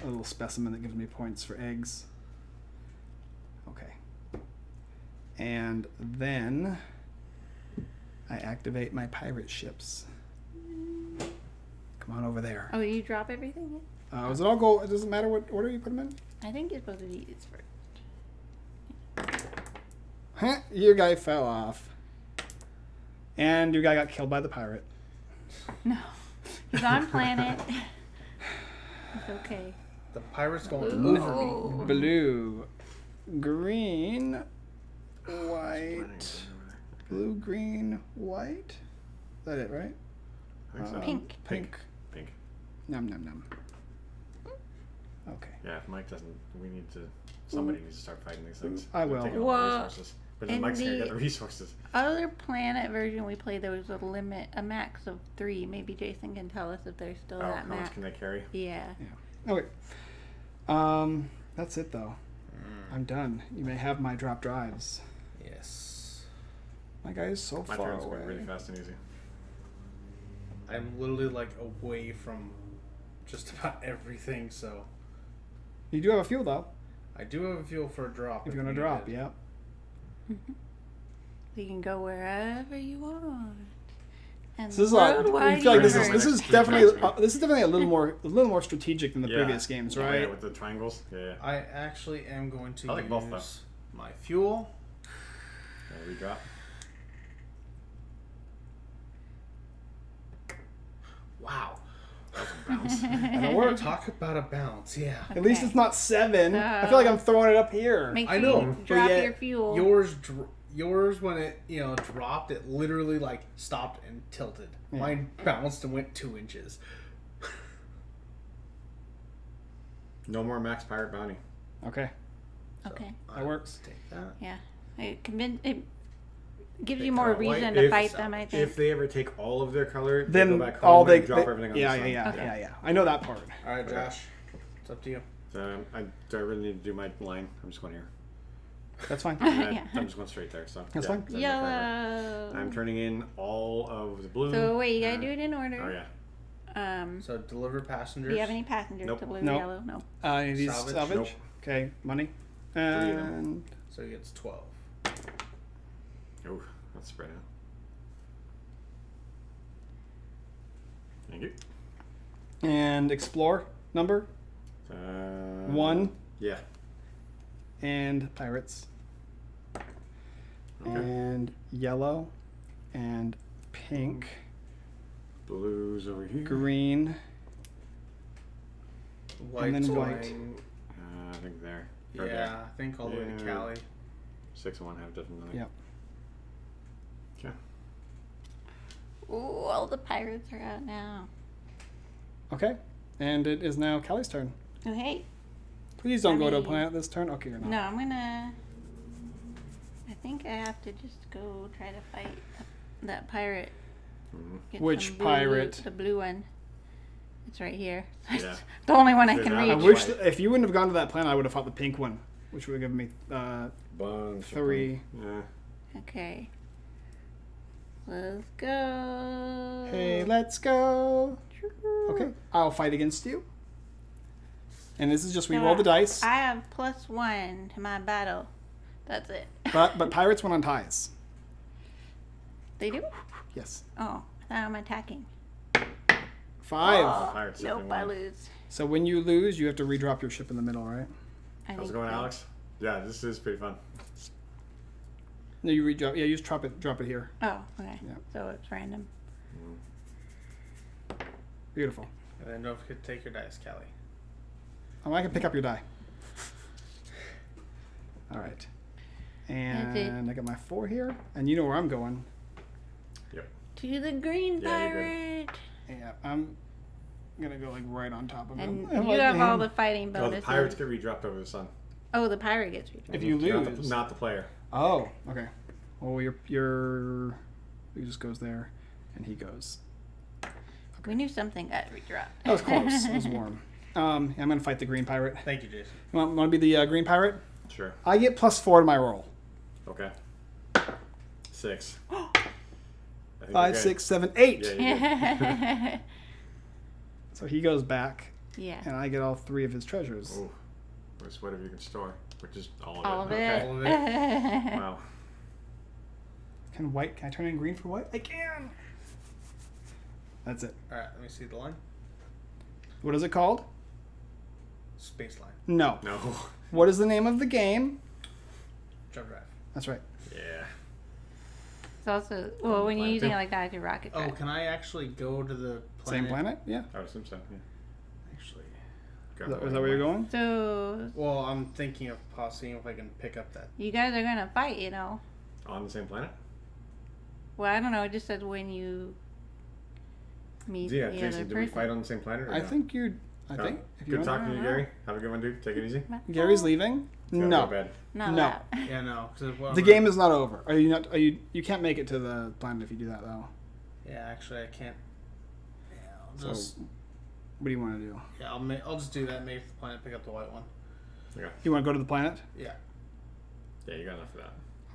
a little specimen that gives me points for eggs. Okay. And then I activate my pirate ships. Come on over there. Oh, you drop everything? Uh, does it all go? It doesn't matter what order you put them in. I think you're supposed to use first. Huh? Your guy fell off. And your guy got killed by the pirate. [laughs] No. He's on planet. [sighs] it's okay. The pirate's going Ooh. over me. Blue, green, white, blue, green, white. Is that it, right? I think so. Um, Pink. Pink. Pink. Num num num. Okay. Yeah, if Mike doesn't, we need to. Somebody needs to start fighting these things. I They're will. taking all the resources. But then In Mike's gonna get the resources. Other planet version we played, there was a limit, a max of three. Maybe Jason can tell us if there's still Oh, that how much can they carry? Yeah. Okay. Um, that's it though. I'm done. You may have my drop drives. Yes. My guy is so My far turn's away. going really fast and easy. I'm literally like away from just [laughs] about everything, so You do have a fuel though. I do have a feel for a drop. If you want to needed. drop, yeah. You can go wherever you want. And So this is a lot. I feel like this is this is Keep definitely uh, this is definitely a little more a little more strategic than the Yeah. previous games, Oh, right? yeah, with the triangles. Yeah, yeah. I actually am going to I like use both, though. my fuel. There we drop. Wow. That was a bounce. That'll [laughs] work. Talk about a bounce, yeah. At least it's not seven. I feel like I'm throwing it up here. Make I know, you but drop yet your fuel. Yours, dr- yours when it you know dropped, it literally like stopped and tilted. Yeah. Mine bounced and went two inches. no more max pirate bounty. Okay, okay. that works. Take that. Yeah. It, convin- it gives you more reason away. to If- fight them, I think. If they ever take all of their color, they Then go back home all they, and drop they- everything on yeah, the yeah, sun. yeah, Okay. yeah, yeah. I know that part. All right, Josh. It's up to you. So I, do I really need to do my line? I'm just going here. That's fine. [laughs] I, [laughs] Yeah. I'm just going straight there. So That's yeah, fine. send my pirate. Yellow. I'm turning in all of the blue. So wait, you gotta uh, do it in order. Oh yeah. Um, So deliver passengers. do you have any passengers Nope. to blue, Nope. yellow? No. Uh, any of these Salvage? salvage? Nope. Okay, money. And So he gets twelve. Oh, that's spread out. Thank you. and explore number Uh, one Yeah. and pirates Okay. and yellow and pink, Blues over here. green. White's then white. going- Uh, I think there. Or Yeah, there. I think all the way to Callie. Six and one half dozen. I think. Yep. Okay. Ooh, all the pirates are out now. Okay, and it is now Callie's turn. Oh, hey. Please don't go to a Honey. planet this turn. Okay, you're not. No, I'm gonna. I think I have to just go try to fight that pirate. Mhm. Get Which blue- pirate? The blue one. It's right here. [laughs] Yeah. the only one I They're can not- I wish White. that if you wouldn't have gone to that planet, I would have fought the pink one, which would have given me uh, Bunch Three. them. Okay. Let's go. Hey, let's go. Okay, I'll fight against you. And this is just we So roll the dice, I have plus one to my battle. That's it. [laughs] but but pirates went on ties. They do? Yes, Oh, I thought I'm attacking. five. Oh, Pirates nope, I lose. So when you lose, you have to redrop your ship in the middle, right? I How's it going, so. Alex? Yeah, this is pretty fun. No, you redrop. Yeah, you just drop it. Drop it here. Oh, okay. Yeah. So it's random. Beautiful. And then don't forget to take your dice, Kelly. Oh, I can pick up your die. All right. That's it. And I got my four here, and you know where I'm going. To the green Yeah, pirate. Yeah, I'm gonna go like right on top of And him. [laughs] you Like have all the fighting Oh, bonuses. the pirates get redropped over the sun. Oh, the pirate gets redropped. If you Not the, lose. not the player. Oh, okay. Well, your your he just goes there, and he goes. We knew something got redropped. That was close. it was [laughs] warm. Um, I'm gonna fight the green pirate. Thank you, Jason. You want, want to be the uh, green pirate? Sure. I get plus four to my roll. Okay. Six. [gasps] I think Five, we're good. six, seven, eight. Yeah, [laughs] yeah. So he goes back, Yeah. and I get all three of his treasures. Ooh. Where's whatever you can store, which is all of All it. of okay. it. All of it. [laughs] Wow. Can white? Can I turn in green for white? I can. That's it. All right, let me see the line. What is it called? Space line. No. No. [laughs] What is the name of the game? Jump drive. That's right. Yeah. It's also well when you're using it like that, it's a rocket. Oh, can I actually go to the planet? Same planet? Yeah. I would assume so. Yeah. Actually. Is that, is that where you're going? So Well, I'm thinking of pos- seeing if I can pick up that. you guys are gonna fight, you know. On the same planet? Well, I don't know. It just said when you meet Yeah, the Jason, other did we fight on the same planet? Or I no? think you're. I Oh, think. If Good talking to you, Gary. Have a good one, dude. Take it easy. Gary's leaving. Gotta go No. Not No. that. Yeah, no. what The I'm game is not over. Are you not? Are you? You can't make it to the planet if you do that though. Yeah, actually, I can't. Yeah, I'll So, just. What do you want to do? Yeah, I'll ma- I'll just do that. Make the planet pick up the white one. Okay. You want to go to the planet? Yeah, Yeah, you got enough for that.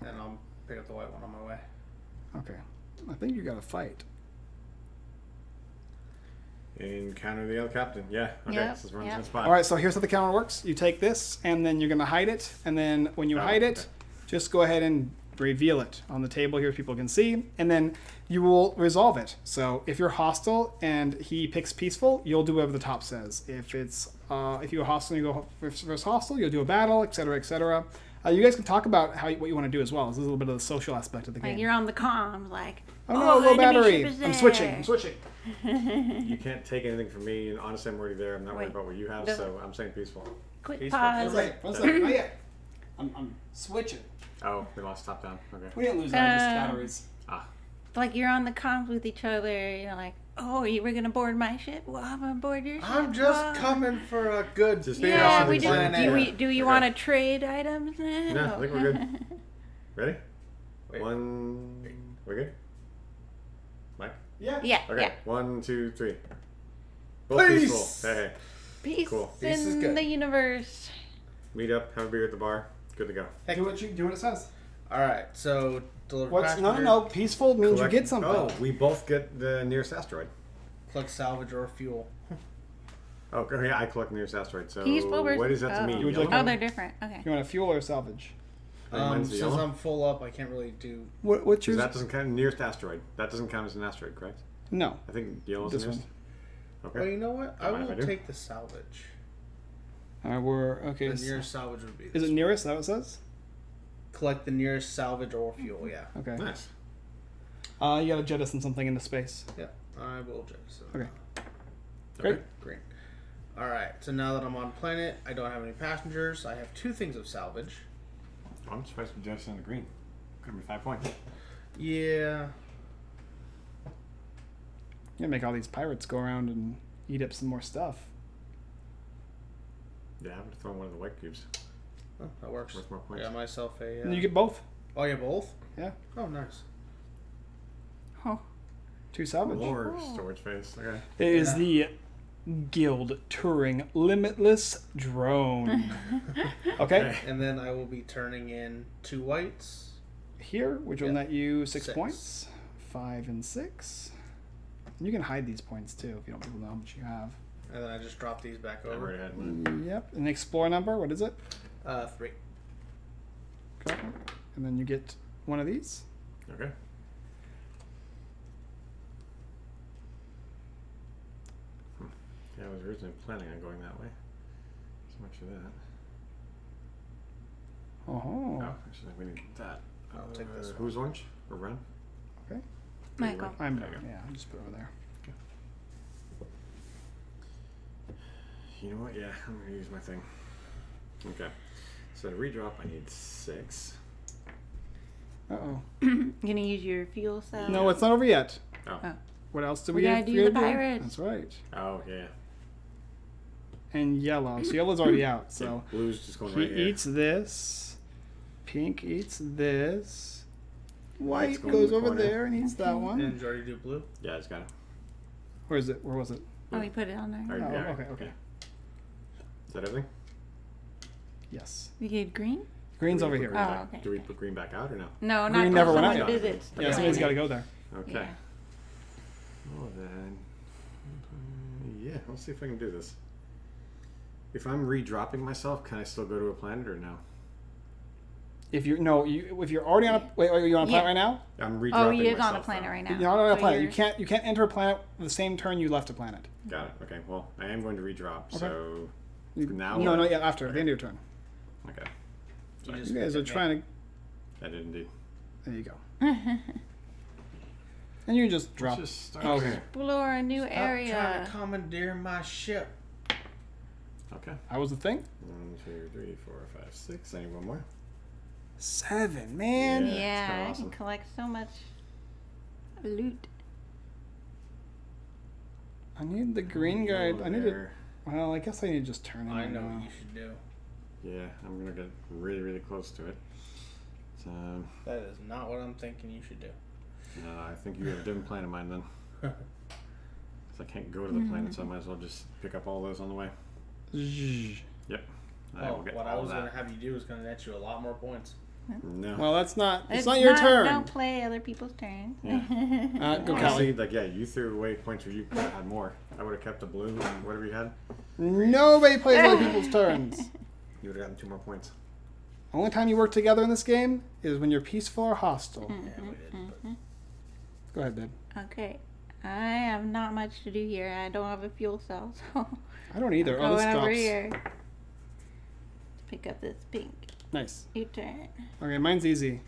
and I'll pick up the white one on my way. Okay. I think you got to fight. Encounter the other captain. Yeah. Okay. Yep, This is runs yep. in spot. All right. So here's how the counter works. You take this, and then you're gonna hide it, and then when you Oh, hide it, okay. just go ahead and reveal it on the table here, people can see, and then you will resolve it. So if you're hostile and he picks peaceful, you'll do whatever the top says. If it's uh, if you're hostile and you go versus hostile, you'll do a battle, etc., etc. Uh, you guys can talk about how what you want to do as well. This is a little bit of the social aspect of the Like game. you're on the comms, like. oh no, low battery! I'm switching. I'm switching. [laughs] You can't take anything from me, and honestly, I'm already there. I'm not worried about what you have, Does- so I'm saying peaceful. Quick Peaceful. pause. Wait, one second. Not yet. I'm, I'm switching. Oh, we lost top down. Okay. We didn't lose that. Just Uh, batteries. Ah, Like you're on the comms with each other. You're like, oh, you were gonna board my ship? Well, I'm gonna board your ship. I'm just Wow." coming for a good Just beer Yeah, Yeah, we something just. Do we? Do you Okay. want to trade items now? Yeah, I think we're good. [laughs] ready? Wait. One. We're good. Mike. Yeah. yeah. Okay. Yeah. One, two, three. Both Peace! peaceful. Hey, hey. Peace Cool. Peace is in good. the universe. Meet up. Have a beer at the bar. Good to go. Heck, Do what you do. What it says. All right, so deliver What's no no no? Peaceful means Collect- you get something. Oh, we both get the nearest asteroid. collect salvage or fuel. [laughs] Oh, yeah, I collect nearest asteroid. So Peaceful versus. what is that to oh. me? You would like Oh, they're different. Okay. You want a fuel or salvage? And Um, since yellow? I'm full up, I can't really do. What what's 'Cause yours? that doesn't count. Nearest asteroid. That doesn't count as an asteroid, correct? No. I think yellow's This the nearest. Well, Okay. Well, you know what? I Don't mind will I take the salvage. Uh, we're okay. The nearest salvage would be. is it nearest? Is that what it says? Collect the nearest salvage or fuel. Yeah. Okay. Nice. Uh, you gotta jettison something into space. Yeah. I will jettison. Okay. Okay. Great. Green. All right. So now that I'm on planet, I don't have any passengers. I have two things of salvage. I'm surprised we jettisoned the green. Could be five points. Yeah. You gotta make all these pirates go around and eat up some more stuff. Yeah, I would have thrown one of the white cubes. Oh, that works. Worth more points. Yeah, myself a. Uh, And you get both. oh, yeah, both. Yeah. Oh, nice. Two salvage. More Oh. storage space. Okay. It is Yeah. the Guild Touring Limitless Drone. [laughs] [laughs] okay. And then I will be turning in two whites. Here, which will Yeah. net you six, Six. points. Five and six. You can hide these points too if you don't people know how much you have. And then I just drop these back I already over. had one. Yep. An explore number. What is it? Uh, three. Drop it. And then you get one of these. Okay. Hmm. Yeah, I was originally planning on going that way. So much for that. Oh. Oh, actually, we need that. I'll take Uh, this one. Who's orange? Or red? Okay. Michael. I'm There yeah. I'll just put it over there. You know what? Yeah, I'm gonna use my thing. Okay. So to redrop, I need six. Uh oh. [clears throat] Gonna use your fuel cell. No, it's not over yet. Oh. Oh. What else do We we, gotta have do to the pirates. That's right. Oh yeah. And yellow. So yellow's already out. So yeah, blue's just going he right here. eats this. Pink eats this. White White's goes the over corner. there and eats that one. And did you already do blue? Yeah, I just got it. Where is it? Where was it? Oh, we put it on there. Oh, okay, okay. Is that everything? Yes. We did green? Green's over here. green Oh, back- okay, Do we put green back out or no? No, Green not till never went out yet. visits. the Yeah, somebody's got to go there. Okay. Yeah. Well then, yeah. Let's see if I can do this. If I'm redropping myself, can I still go to a planet or no? If you're no, you if you're already on a wait, are you on a planet Yeah. right now? I'm oh, redropping Oh, he is myself. on a planet though. right now. You're not on a So planet. You you're- can't you can't enter a planet the same turn you left a planet. Got it. Okay. Well, I am going to redrop. Okay. So You- now. No, or- not yet. After the end of your turn. Okay. You just You guys are up trying to. I did indeed. There you go. [laughs] And you just drop. Let's just start Oh, here. Explore a new Stop trying area. to commandeer my ship. Okay. That was the thing. One, two, three, four, five, six. I need one more. Seven, man. Yeah, Yeah, kinda I can collect so much loot. I need the green guy. I need to. There. Well, I guess I need to just turn it. I know what you should do. Yeah, I'm gonna get really, really close to it. So, That is not what I'm thinking you should do. uh, I think you have a different plan in mind then. [laughs] Because I can't go to the planet, so I might as well just pick up all those on the way. Zzz. I oh, will get what I was that. gonna have you do is gonna net you a lot more points. No. Well, that's not. It's, It's not your turn. Don't play other people's turns. [laughs] Uh, go, Callie. Honestly, like yeah, you threw away points where you could have had more. I would have kept the blue and whatever you had. Nobody plays other [laughs] people's turns. You would have gotten two more points. Only time you work together in this game is when you're peaceful or hostile. Mm-hmm. Yeah, we did. But Go ahead, babe. Okay. I have not much to do here. I don't have a fuel cell, [laughs] so I don't either. Oh, going this over drops. here. to Pick up this pink. Nice. Your turn. Okay, mine's easy.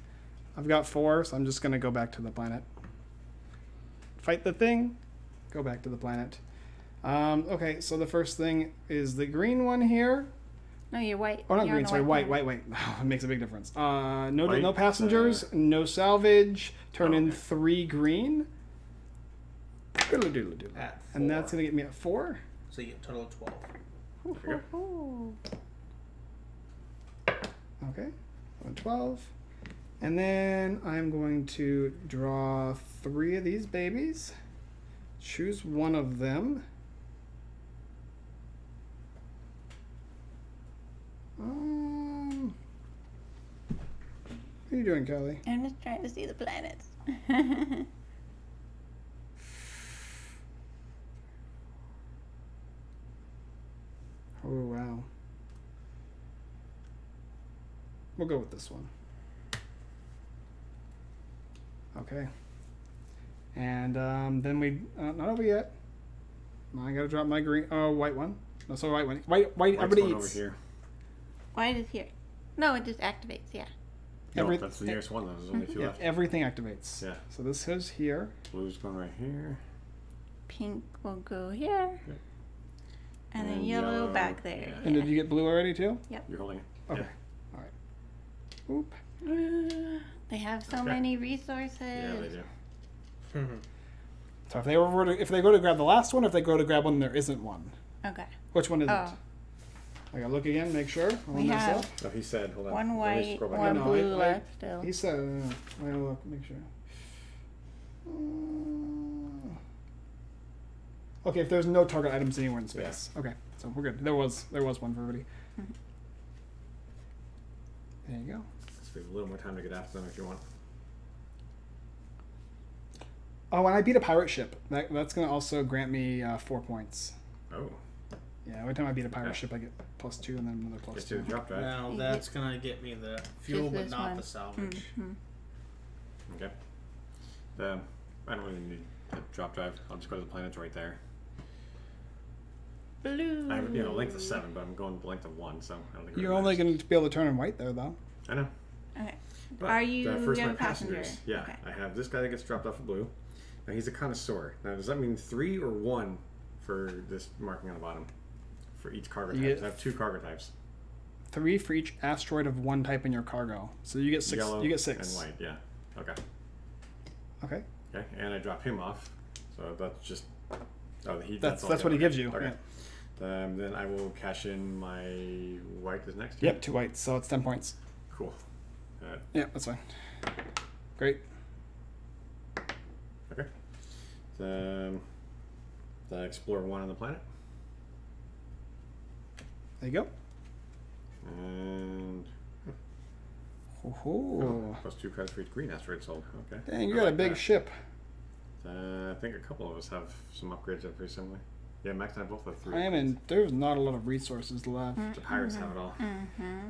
I've got four, so I'm just gonna go back to the planet. Fight the thing. Go back to the planet. Um, okay, so the first thing is the green one here. No, you're white. Oh, not You're green. Sorry, white, planet. white, white. [laughs] it makes a big difference. Uh, no, White, no passengers, no salvage. Turn Oh, in three green. Doodle doodle doodle. And that's gonna get me at four. So you get a total of twelve. There you Ooh. Okay, one twelve. And then I'm going to draw three of these babies. Choose one of them. Um, what are you doing, Kelly? I'm just trying to see the planets. [laughs] Oh wow. We'll go with this one. Okay. And um, then we uh, not over yet. I gotta drop my green. Oh, white one. No, sorry, white one. White, white. White's everybody one over eats. here. White is here. No, it just activates. Yeah. No, Every- that's the nearest one. though. There's only two Yeah, left. everything activates. Yeah. So this goes here. Blue's going right here. Pink will go here. Yeah. And then yellow, yellow, back there. yeah. And did you get blue already too? Yep. You're holding it. Okay. Yeah. All right. Oop. They have so Okay. many resources. Yeah, they do. [laughs] So if they were to, if they go to grab the last one, or if they go to grab one, there isn't one. Okay. Which one is Oh, it? I gotta look again, make sure. We won't have- up. Oh, he said, hold on. one white, one up. No, I- blue I- left still. He said, uh, wait, I'll look, make sure. Uh, okay, if there's no target items anywhere in space. Okay, so we're good. There was there was one for everybody. There you go. Just leave a little more time to get after them if you want. Oh, and I beat a pirate ship. That, that's gonna also grant me uh, four points. Oh, Yeah, every time I beat a pirate Yeah. ship, I get plus two and then another plus get to two. the drop drive. Now that's gonna get me the fuel, Just but not one. the salvage. Mhm. Okay. Um, I don't really need a drop drive. I'll just go to the planets right there. Blue. I have you know length of seven, but I'm going the length of one, so I don't think. You're only going to be able to turn in white there, though. I know. Okay. But Are you uh, first you my have passenger? passengers? Yeah, Okay. I have this guy that gets dropped off of blue. Now he's a connoisseur. Now does that mean three or one for this marking on the bottom for each cargo You type? get- I have two cargo types. Three for each asteroid of one type in your cargo. So you get six. Yellow you get six. and white. Yeah. Okay. Okay. Okay, and I drop him off. So that's just. Oh, he. That's all that's good. what he Okay, gives you. Okay. Yeah. Um, then I will cash in my white is next. Yep, two whites, so it's ten points. Cool. Yeah, that's fine. Great. okay. Um, then I explore one on the planet, There you go. and Oh, oh, plus two credits for each green asteroid sold. Okay. dang, you I got a big that. ship. Uh, I think a couple of us have some upgrades that are very similar. Yeah, Max and I both have three. I am in. There's not a lot of resources left. The pirates have it all. Mm-hmm.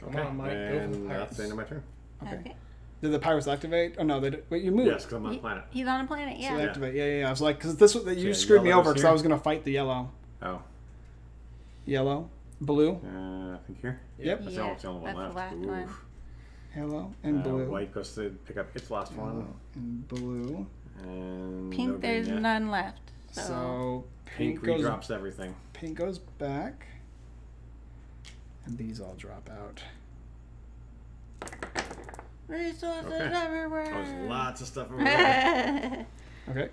Come on, Mike, go for the and that's the end of my turn. Okay. Okay. Did the pirates activate? Oh no, they did. Wait, you moved. Yes, because I'm on the planet. He's on a planet. So Yeah. they Yeah. activate. Yeah, yeah, yeah. I was like, because this was- you yeah, screwed me yellow's over because I here. was gonna fight the yellow, Oh, yellow, blue, uh, I think here. Yep. That's the only- the only one that's the left. last Ooh. one. yellow, and Uh, blue, White goes to pick up its last one. And blue. And Pink, no there's yet. none left. So, So, Pink pink goes redrops everything. pink goes back, and these all drop out. resources Okay. everywhere. Oh, there's lots of stuff [laughs] over there. Okay,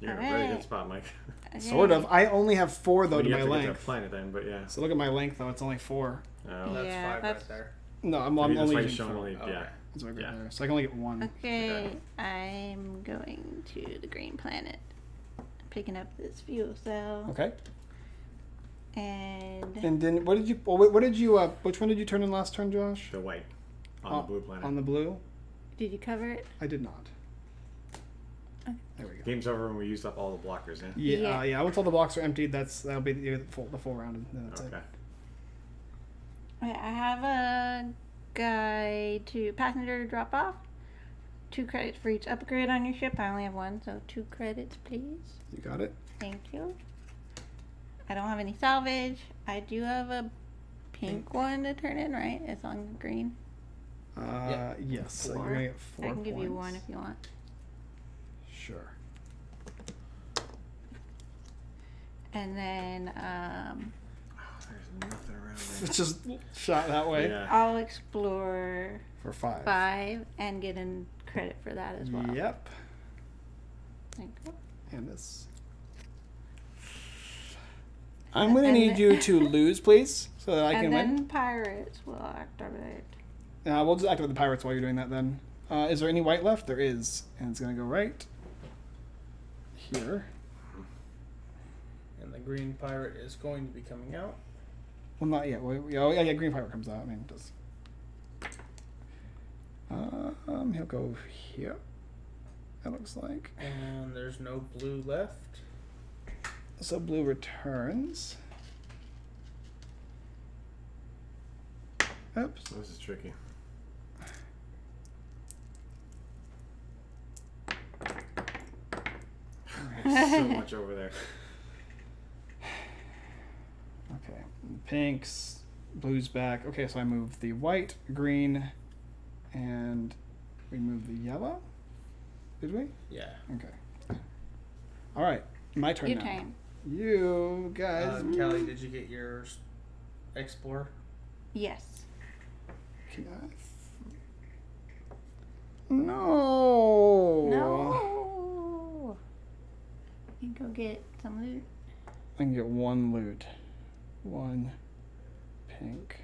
You're in a very good spot, Mike. [laughs] sort of. I only have four though But to you my have to get to length. a planet then, but yeah. So look at my length though; it's only four. Oh, no. That's Yeah, five that's- right there. No, I'm, I'm only why using you're showing four. only, Oh, yeah. okay. That's right Yeah. there. So I can only get one. Okay, I'm going to the green planet. Picking up this fuel cell. Okay. And And then what did you? Well, what, what did you? Uh, which one did you turn in last turn, Josh? The white on Uh, the blue planet. On the blue. did you cover it? I did not. Okay. There we go. Game's over when we used up all the blockers, yeah? Yeah, Yeah. Uh, yeah. Once all the blocks are emptied, that's that'll be the full the full round, and then that's Okay. it. Okay, I have a guide to passenger to drop off. Two credits for each upgrade on your ship. I only have one, so two credits, please. You got it. Thank you. I don't have any salvage. I do have a pink one to turn in, right? It's on green. Uh, yes. So you're gonna get four I can give you one if you want. Sure. And then um, Oh, there's nothing around there. It's [laughs] just shot that way Yeah. I'll explore for five. five and get in credit for that as well. Yep. Thank you. And this. I'm gonna And need you to [laughs] lose, please, so that I can win. and can then win. pirates will activate. Uh, we'll just activate the pirates while you're doing that. Then, uh, is there any white left? There is, and it's gonna go right here. And the green pirate is going to be coming out. Well, not yet. Well, yeah, oh, yeah, yeah, green pirate comes out. I mean, it does. Um, he'll go here. That looks like. And there's no blue left. So blue returns. Oops. This is tricky. There's so [laughs] much over there. Okay. Pinks, blues back. Okay, so I move the white, green, and we move the yellow. Did we? Yeah. Okay. All right, my turn Your now. turn. You guys. Uh, Callie, did you get yours? Explore. Yes. Can I- No. No. You can go get some loot. I can get one loot. One pink.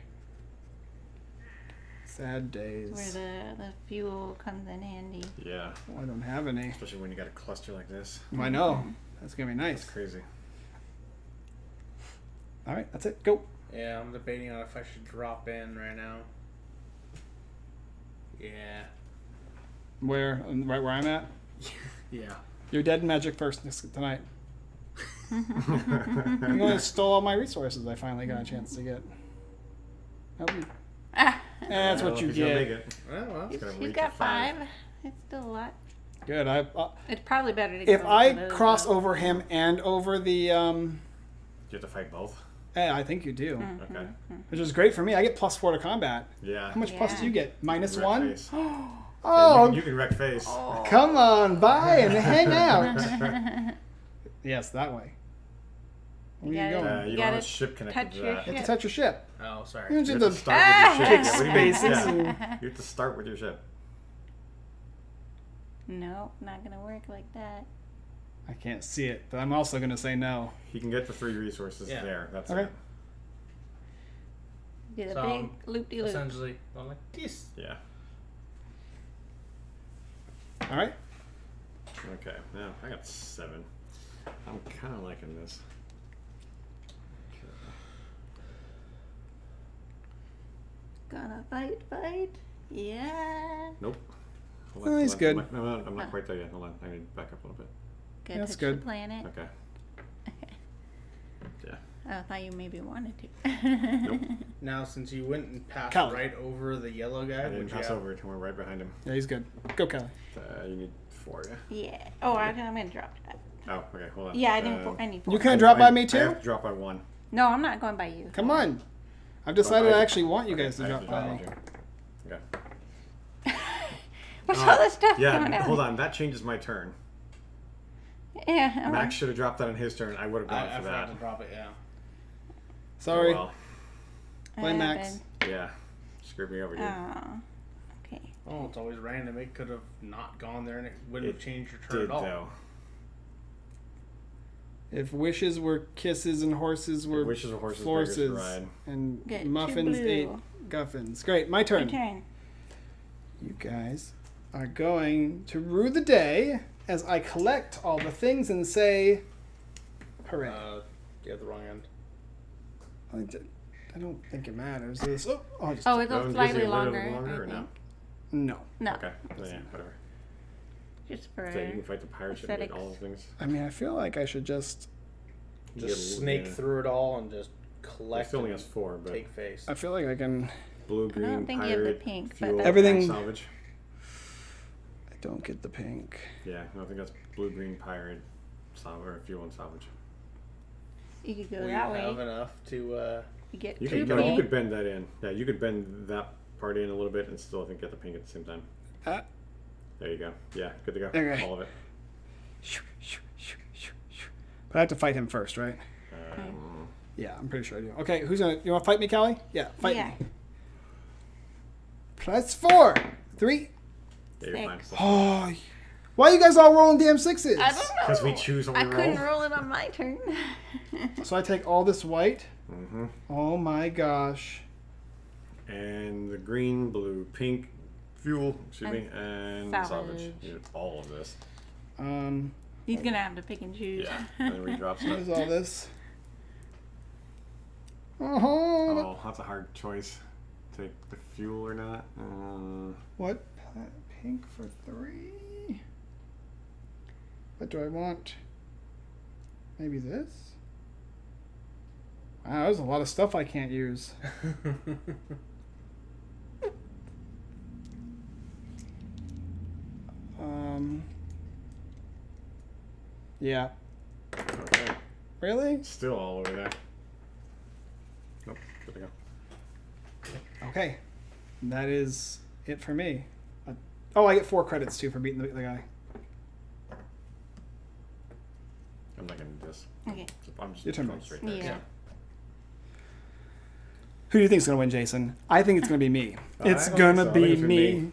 Sad days. Where the, the fuel comes in handy. Yeah, I don't have any. especially when you got a cluster like this. I know. That's gonna be nice. It's crazy. All right, that's it. Go. Yeah, I'm debating on if I should drop in right now. Yeah. Where? Right where I'm at. [laughs] Yeah. You're dead in magic first this, tonight. [laughs] You only stole all my resources. I finally got a chance to get. Nope. Ah. [laughs] That's Well, what you he's gonna make get. it. Oh, well. He's, gonna got five. five. It's still a lot. Good. I. Uh, It's probably better to if go I cross though. over him and over the um, You have to fight both. Eh, I think you do, Mhm. Okay. which is great for me. I get plus four to combat. Yeah. How much plus do you get? Minus Wreck one. face. [gasps] Yeah, Oh, you, you can wreck face. come on, bye and [laughs] hang out. [laughs] yes, that way. Where You you gotta- going? Uh, you, You don't have gotta a ship connected touch to your that. You have ship. to touch your ship. Oh, You sorry. have You to have to start with your ship. kick Yeah, what do you mean? spaces Yeah. You have to start with your ship. no, not gonna work like that. I can't see it, but I'm also gonna say no. He can get the three resources Yeah. there. That's Okay. it. Get a So, big loop de loop. Essentially, I'm like this. Yeah. All right. Okay. Now I got seven. I'm kind of liking this. Gonna fight, fight. Yeah. Nope. Hold Oh, he's hold good. I'm not, no, no, I'm not quite there yet. Hold on. I need to back up a little bit. Go That's touch good. the planet. Okay. [laughs] Yeah. Oh, I thought you maybe wanted to. Nope. [laughs] Now, since you went and passed Callie. right over the yellow guy, I would didn't you pass have- over it. We're right behind him. Yeah, he's good. Go, Kelly. Uh, you need four, yeah? Yeah. Oh, I, I'm gonna drop that. Oh, okay. Hold on. Yeah, I need four. I need four. You can I- drop I- by me I too. have to drop by one. No, I'm not going by you. Come on. I've decided I- I actually want you okay, guys to I have drop by me. Okay. [laughs] What's Uh, all this stuff coming Yeah, out? hold on. That changes my turn. [laughs] Yeah. I'm Max like, should have dropped that on his turn. I would have I, gone I for forgot that. to drop it. Yeah. Sorry. Oh, Play uh, Max. but- Yeah. Screwed me over, dude. Oh. Okay. Oh, it's always random. It could have not gone there, and it wouldn't It have changed your turn Did at all. though. If wishes were kisses and horses were Wishes of horses, forces beggars ride. and Get muffins ate guffins. Great, my Your turn. turn. You guys are going to rue the day as I collect all the things and say, hooray. Uh, you have the wrong end. I, d- I don't think it matters. This, oh, oh, just, Oh, it's Oh, a gives slightly you a little longer. longer or no? no. No. Okay. Yeah, whatever. Just for. So you can fight the pirates ship and get all those things. I mean, I feel like I should just. Just get- snake yeah. through it all and just collect. still only and has four, but take face. I feel like I can. blue, green, think you have the pirate, pink, but fuel, that's Everything- salvage. I don't get the pink. Yeah, I think that's blue, green, pirate, salvage, or fuel and salvage. You could go we that have enough to. Uh, You get You two could, no, you could bend that in. Yeah, you could bend that part in a little bit and still, I think, get the pink at the same time. Uh, There you go. Yeah, good to go. Okay. All of it. But I have to fight him first, right? Um, Yeah, I'm pretty sure I do. Okay, who's gonna? You want to fight me, Callie? Yeah, fight Yeah. me. Plus four, three. Yeah, you're. Six. Oh, [gasps] why you guys all rolling damn sixes? I don't know. Because we choose what we I couldn't roll. roll it on my turn. So I take all this white. Mm-hmm. Oh my gosh. And the green, blue, pink, fuel, excuse me, and salvage. salvage. All of this. Um, He's gonna have to pick and choose. Yeah. [laughs] and then we drop what stuff. is all this? Oh, Oh, that's a hard choice. Take the fuel or not. Uh, what? Pink for three. What do I want? Maybe this. Wow, there's a lot of stuff I can't use. [laughs] Um. Yeah. okay. Really? Still all over there. Nope. Good to go. Okay. That is it for me. Oh, I get four credits too for beating the, the guy. I'm not gonna do this. Okay. I'm just Your turn, going Max. straight there. Yeah. Who do you think's gonna win, Jason? I think it's gonna be me. It's gonna so. Be think me.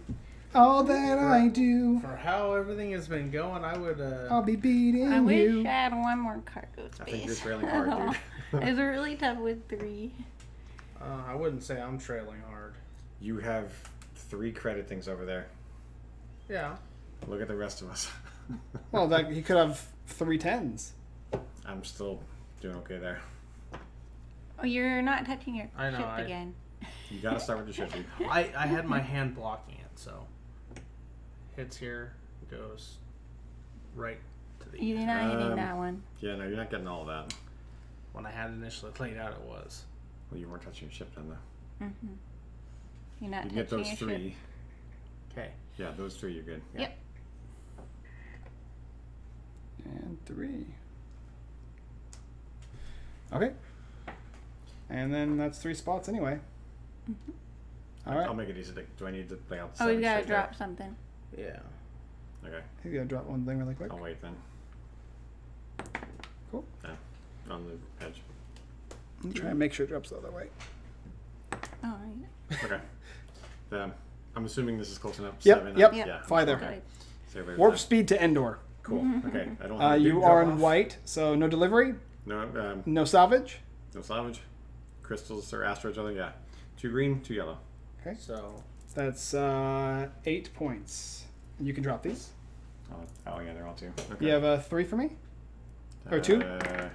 All that I do, For how everything has been going, I would. Uh, I'll be beating I wish you. I had one more cargo space. I think you're trailing [laughs] hard, dude. it's really tough with three. uh, I wouldn't say I'm trailing hard. You have three credit things over there. Yeah. Look at the rest of us. [laughs] Well, that he could have three tens. I'm still doing okay there. Oh, you're not touching your I know, ship I- again. You gotta start with the ship, dude. I, I had my hand blocking it, so hits here goes right to the You're not hitting Um, that one. Yeah, no, you're not getting all of that. when I had initially laid out it was. Well, you weren't touching your ship then, though. Mm-hmm. You're not You can get touching those your ship. three. Okay. Yeah, those three, you're good. Yep. And three. Okay. And then that's three spots anyway. All right. I'll make it easy. To, do I need to lay out the Oh, we gotta straight there? drop something. Yeah. Okay, He's gotta drop one thing really quick. I'll wait then. Cool. Yeah, on the edge. I'm trying to make sure it drops the other way. All right. Okay. [laughs] Um, I'm assuming this is close enough. Yep, Seven, yep. Yeah. Fly there. Okay. So everybody- Warp speed to Endor. Cool. Okay. I don't. Uh, have a you are in drop-off. white, so no delivery, No, um, no salvage. no salvage. Crystals or asteroids, other. Yeah. Two green, two yellow. Okay. So That's uh, eight points. You can drop these. Oh, oh yeah, they're all two. Okay. You have a three for me? or two? Uh,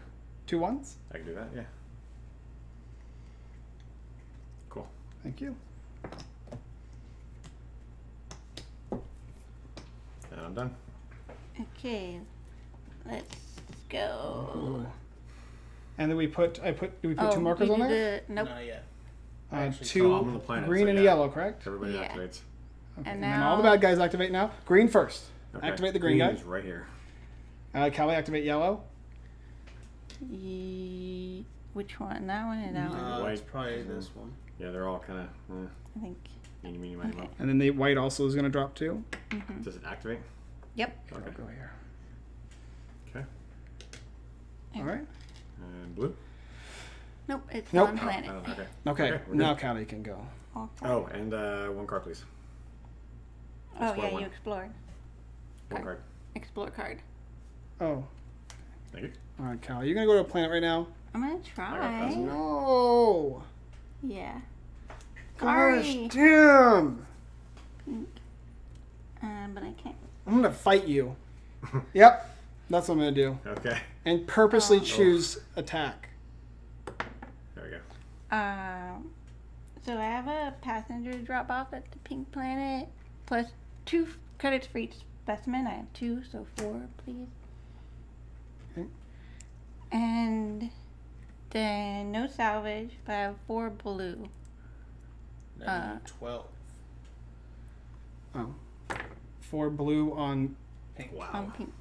Two ones? I can do that. Yeah. Cool. Thank you. I'm done. Okay. Let's go. And then we put, I put, do we put oh, two markers you on did there? The, nope. not yet. Uh, Actually, two, I'm on the planet, green so and a yeah. yellow, correct? Everybody Yeah. activates. Okay. And then all the now- bad guys activate now. Green first. Okay. Activate the green guy. is right here. Uh, Callie, activate yellow. Ye- which one? That one or that one? Uh, White. it's probably this one. Yeah, they're all kind of uh, I think. meeny, meeny, miny, Okay. And then the white also is going to drop two. Does it activate? Yep. Okay. Go here. Okay. All right. And blue. Nope. It's Nope. on planet. Oh, okay. Okay. Okay, we're now good. Callie can go. All four. Oh, and uh, one card, please. Oh Explore yeah, one. you explored. One Card. card. Explore card. Oh. Thank you. All right, Cal, you're gonna go to a planet right now. I'm gonna try. this. No. Yeah. Gosh, Sorry. damn. Um, but I can't. I'm gonna fight you. [laughs] yep, that's what I'm gonna do. Okay. And purposely Oh. choose attack. There we go. Um, so I have a passenger drop off at the pink planet, plus two credits for each specimen. I have two, so four, please. Okay. And then no salvage, but I have four blue. Then Uh, Twelve. Oh. Four blue on Pink. Wow. on pink.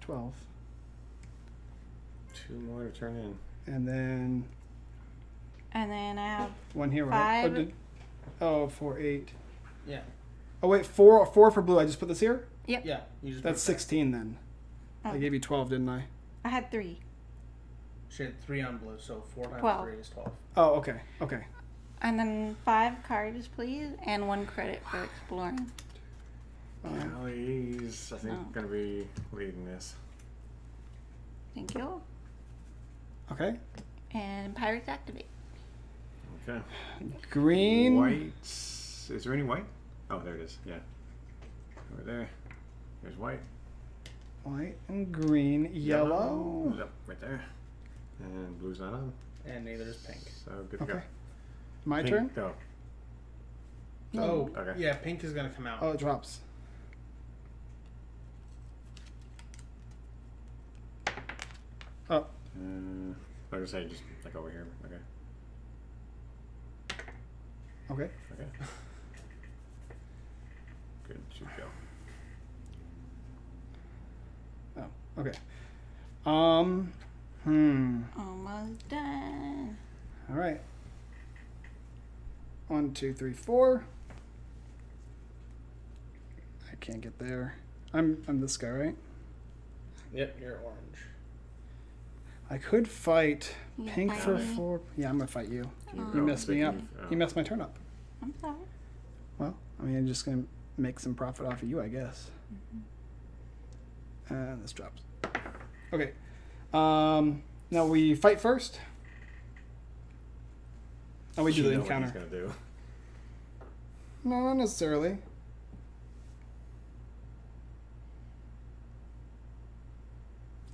twelve, Two more to turn in. and then And then I have one here, right? Oh, five. Oh, did, oh, four, eight. Yeah. Oh wait, four, four for blue. I just put this here. Yep. Yeah. You just That's put sixteen then. I Oh. gave you twelve, didn't I? I had three. She had three on blue, so four times Twelve. three is twelve. Oh, okay, okay. And then five cards, please, and one credit for exploring. Um, Allie's, I think, Oh. gonna be leading this. Thank you. okay. And pirates activate. Okay. Green. White. Is there any white? Oh, there it is. Yeah. Over there. There's white. White and green. Yellow. Yep, right there. And blue's not on. And neither is pink. So good to Okay. go. My Pink, turn. Go. Oh, Okay. yeah, pink is gonna come out. Oh, it drops. Oh, Uh, like I say, just like over here. Okay. okay. Okay. Good to go. Oh, okay. Um, hmm. Almost done. All right. One, two, three, four. I can't get there. I'm I'm this guy, right? Yep, you're orange. I could fight You gonna pink for me? four. Yeah, I'm gonna fight you. You Oh. You messed me up. me? Oh. You messed my turn up. I'm sorry. Well, I mean, I'm just gonna make some profit off of you, I guess. And this drops. Okay. Um. Now we fight first. Oh, we do You the know what he's encounter. gonna do. No, not necessarily.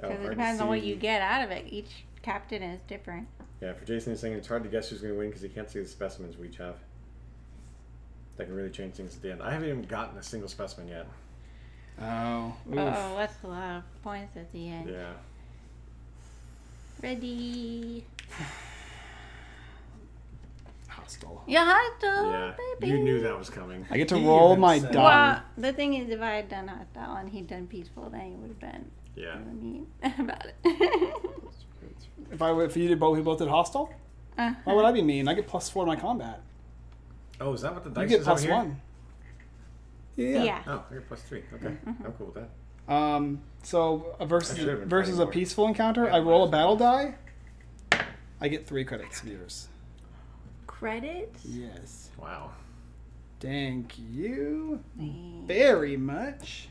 Oh, because hard it depends on what you get out of it. Each captain is different. Yeah, for Jason is saying it's hard to guess who's going to win because he can't see the specimens we each have. That can really change things at the end. I haven't even gotten a single specimen yet. Oh. Oof. Oh, that's a lot of points at the end. Yeah. Ready. [sighs] Hostile. Yeah, hostile, yeah. baby. You knew that was coming. I get to [laughs] He roll my said- die. Well, the thing is, if I had done hostile and he'd done peaceful, then he would have been Yeah. really mean [laughs] about it. [laughs] If I if you did both, we both did hostile. uh, Why would I be mean? I get plus four to my combat. Oh, is that what the You dice get is plus over here? one. Yeah. yeah. Oh, I get plus three. Okay. I'm cool with that. Um. So a I versus versus a more. peaceful encounter, Yeah, I roll a minus battle die. I get three credits of yours. Credits. Yes. Wow. Thank you very much.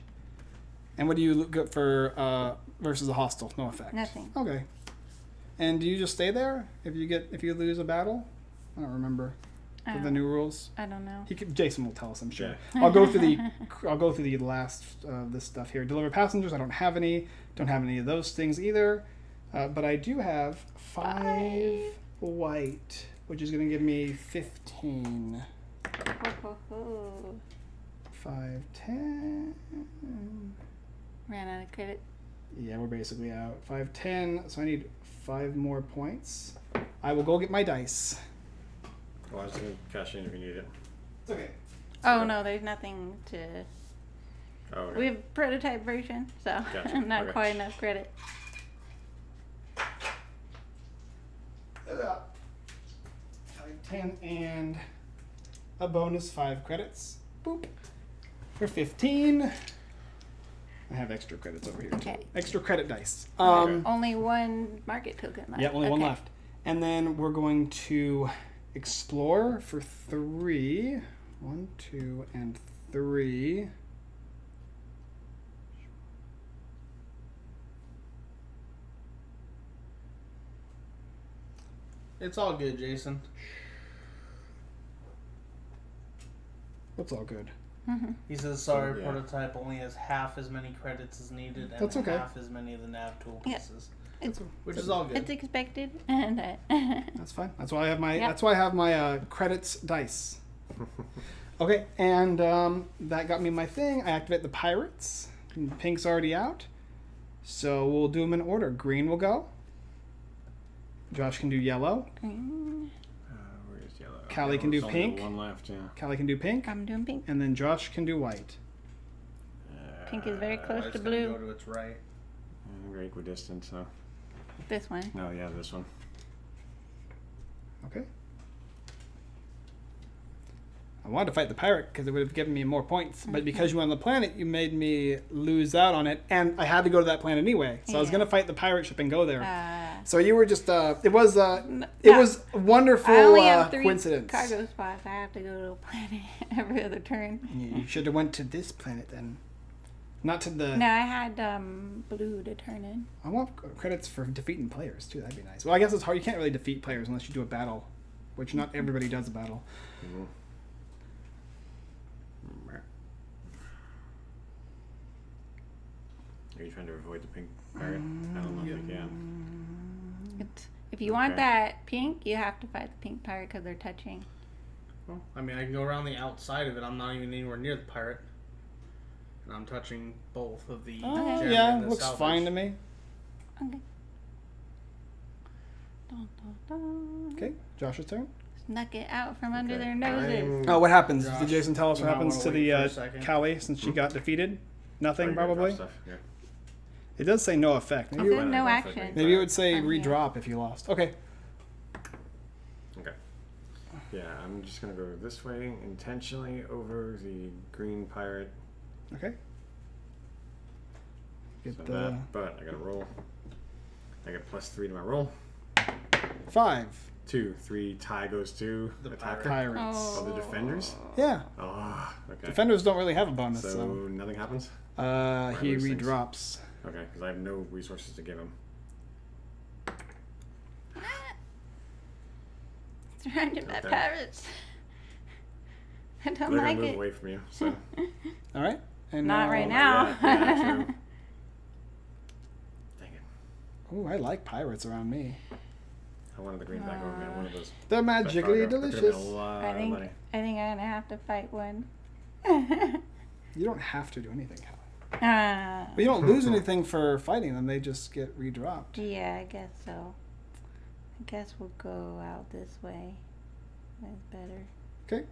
And what do you look up for uh, versus a hostile? No effect. Nothing. Okay. And do you just stay there if you get if you lose a battle? I don't remember for the new rules. I don't know. He could, Jason will tell us, I'm sure. Yeah. I'll go through the [laughs] I'll go through the last of this stuff here. Deliver passengers. I don't have any. Don't have any of those things either. Uh, but I do have five, Five. white, which is going to give me fifteen. Ho, ho, ho. Five, ten. Ran out of credit. Yeah, we're basically out. Five, ten. So I need five more points. I will go get my dice. Well, I was going to cash in if you need it. It's okay. Oh no, there's nothing to. Oh, okay. We have prototype version, so [laughs] Gotcha, not okay. quite enough credit. Five, ten, and a bonus five credits. Boop. For fifteen. I have extra credits over here. Too. Okay. Extra credit dice. Um, only one market token left. Yeah, only okay. one left. And then we're going to explore for three. One, two, and three. It's all good, Jason. It's all good. He says sorry, So, yeah. prototype only has half as many credits as needed and That's okay. half as many of the nav tool Yeah. pieces. It's, Which is all good. it's expected. [laughs] And uh, [laughs] That's fine. That's why I have my. Yep. That's why I have my uh, credits dice. [laughs] Okay, and um, that got me my thing. I activate the pirates. And Pink's already out, so we'll do them in order. Green will go. Josh can do yellow. green. Uh, where is yellow? Callie can do pink. One left, yeah. Callie can do pink, I'm doing pink. and then Josh can do white. Pink is very Uh, close to blue. Go to its right. uh, We're equidistant, so. This one. No, yeah, this one. Okay. I wanted to fight the pirate because it would have given me more points, but because you were on the planet, you made me lose out on it, and I had to go to that planet anyway. So I was gonna fight the pirate ship and go there. Uh, So you were just uh it was uh, it no, was a wonderful I only uh, have three coincidence. cargo spots. I have to go to a planet [laughs] every other turn. You should have went to this planet then. Not to the No, I had um, blue to turn in. I want credits for defeating players too. That'd be nice. Well, I guess it's hard. You can't really defeat players unless you do a battle, which not everybody does a battle. Are you trying to avoid the pink pirate? I don't know if you can. It's, if you want that pink, you have to fight the pink pirate because they're touching. Well, I mean, I can go around the outside of it. I'm not even anywhere near the pirate. And I'm touching both of the Okay. yeah, the looks salvage. fine to me. Okay. Dun, dun, dun. Okay, Josh's turn. Snuck it out from under their noses. I'm- Oh, what happens? Josh, Did Jason tell us what happens to the wait for a uh. Callie since she got defeated? Nothing, Oh, you're gonna drop probably. stuff? Yeah. It does say no effect. It Maybe, says Well, no action. think maybe it would say Oh, yeah. redrop if you lost. Okay. Okay. Yeah, I'm just gonna go this way intentionally over the green pirate. Okay. Get So the that, but I gotta roll. I get plus three to my roll. five Two, three, tie goes to The attacker. pirates. Oh, the defenders? Yeah, Oh, okay. defenders don't really have a bonus. so So, nothing happens? uh, he lose things. Redrops. Okay, because I have no resources to give him. [laughs] Surrounded by pirates. [laughs] I don't They're gonna like move it. away from you, so. [laughs] All right. And Not uh, right now. now. Yeah, yeah, true. Dang it. Ooh, I like pirates around me. I wanted the green back over man. One of those. They're magically cargo. That could've been delicious. I think. I think I'm gonna have to fight one. You don't have to do anything, Callie. Uh, But you don't lose anything for fighting them. They just get redropped. yeah, I guess so. I guess we'll go out this way. That's better. Okay.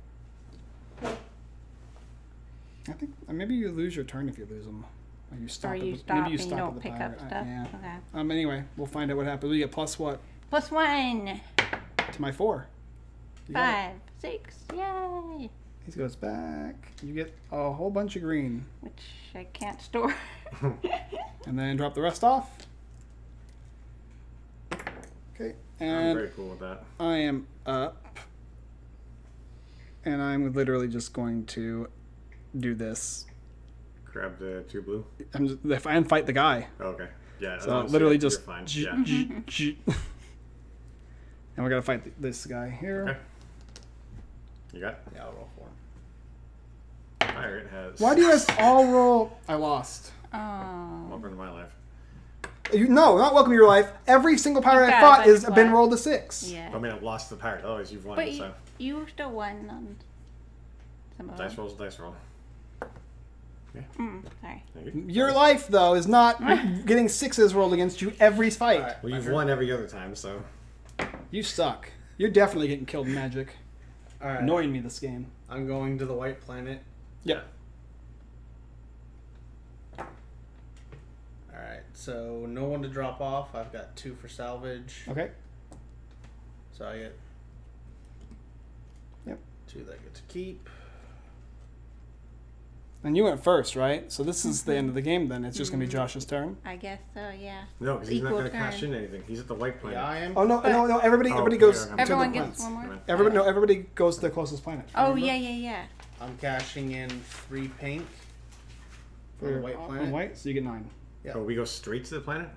I think uh, maybe you lose your turn if you lose them. Or you stop. or you the- stop maybe you and stop you don't pick pirate. up Uh, stuff. yeah. Okay. Um. Anyway, we'll find out what happens. We get plus what Plus one. to my four. You. Five. Six. Yay. He goes back. You get a whole bunch of green, Which I can't store. [laughs] and then drop the rest off. Okay. And I'm very cool with that. I am up. And I'm literally just going to do this. Grab the two blue. I'm just, if I and fight the guy. Oh, okay. Yeah. So literally just. You're fine. yeah. j- [laughs] j- [laughs] and we're gonna fight this guy here. Okay. You got Yeah, I'll roll for pirate has. Why do you guys all roll? I lost. Oh. Welcome to my life. You, no, not welcome to your life. Every single pirate I got fought has been rolled a six. Yeah. I mean, I've lost the pirate. Otherwise, you've won. But you, so you still won on some of dice rolls, dice roll. Mm, sorry. You. Your life, though, is not [laughs] getting sixes rolled against you every fight. Alright, Well, you've won every other time, so You suck. You're definitely getting killed in magic. Alright. Annoying me this game. I'm going to the white planet. Yeah. Alright, so no one to drop off. I've got two for salvage. Okay. So I get Yep. two that I get to keep. And you went first, right? So this is the end of the mm-hmm. game. Then it's just gonna be mm-hmm. Josh's turn. I guess so. Yeah. no, because he's not Equal going to cash turn. in anything. He's at the white planet. Yeah, I am. Oh no, But- no, no! Everybody, Oh, everybody yeah, goes okay. to Everyone the gets planets. one more. Never mind. Everybody, no, everybody goes to the closest planet. Oh remember? yeah, yeah, yeah. I'm cashing in three pink For the white on planet. white, so you get nine. Yeah. Oh, we go straight to the planet.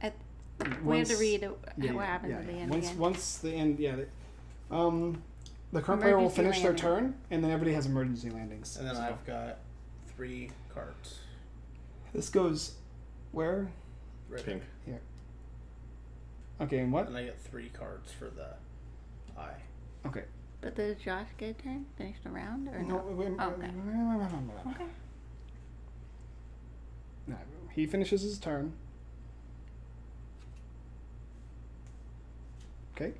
At, we have to Once- read yeah, what yeah, happens yeah, at the yeah. end Once again. once the end, yeah. The, um, the current player will Emergency finish their turn, and then everybody has emergency landings. And then So I've got three cards. this goes where? Right. Pink. Here. Okay, and what? And I get three cards for the eye. Okay. But does Josh get a turn? Finish the round or No, no? Oh, okay. Okay. No, he finishes his turn. Okay.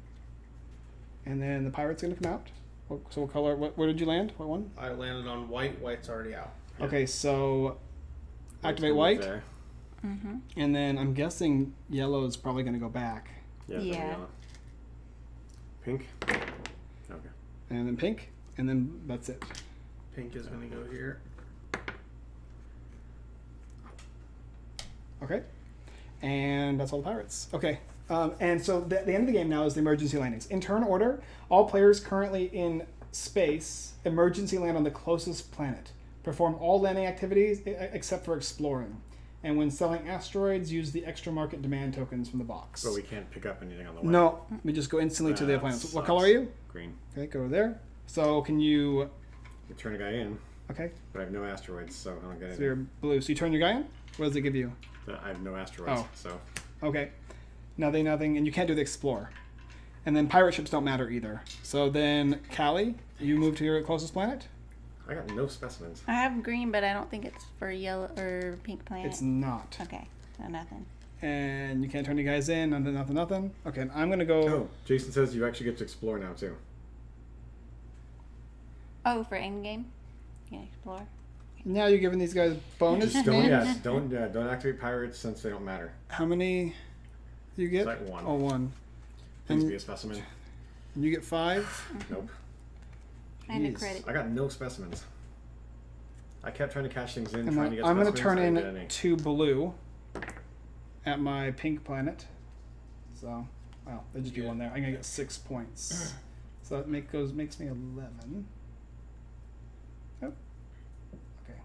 And then the pirate's gonna come out. What, so what color? What? Where did you land? What one? I landed on white. White's already out. Yeah. Okay, so White's activate white, There. Mm-hmm. and then I'm guessing yellow is probably gonna go back, Yeah. Yeah. yeah. Pink. And then pink, and then that's it. Pink is gonna go here. Okay. And that's all the pirates. Okay. Um, and so the, the end of the game now is the emergency landings. In turn order, all players currently in space emergency land on the closest planet. Perform all landing activities except for exploring. And when selling asteroids, use the extra market demand tokens from the box. But we can't pick up anything on the way. no, we just go instantly to the That planet. What color are you? Green. Okay, go there. So can you? You turn a guy in, Okay, but I have no asteroids, so I don't get so you're blue. So you turn your guy in. What does it give you? Uh, I have no asteroids, Oh. so Okay. Nothing, nothing, and you can't do the explore. And then pirate ships don't matter either. So then, Callie, you move to your closest planet. I got no specimens. I have green, but I don't think it's for yellow or pink planet. It's not, okay. So nothing. and you can't turn your guys in. Nothing, nothing, nothing. Okay, and I'm gonna go. Oh, Jason says you actually get to explore now too. Oh, for end game. You can explore. Now you're giving these guys bonus. Just don't, names? yeah, don't, yeah, don't activate pirates since they don't matter. How many? do You get It's like one. Oh, one. Please And be a specimen. you get five. Nope. And a credit. I got no specimens. I kept trying to cash things in, And trying then to get I'm gonna specimens. turn I didn't in get any. two blue at my pink planet. So, well, there'll just be Yeah. one there. I'm gonna get six points. [clears throat] So that make goes makes me eleven. Oh, okay.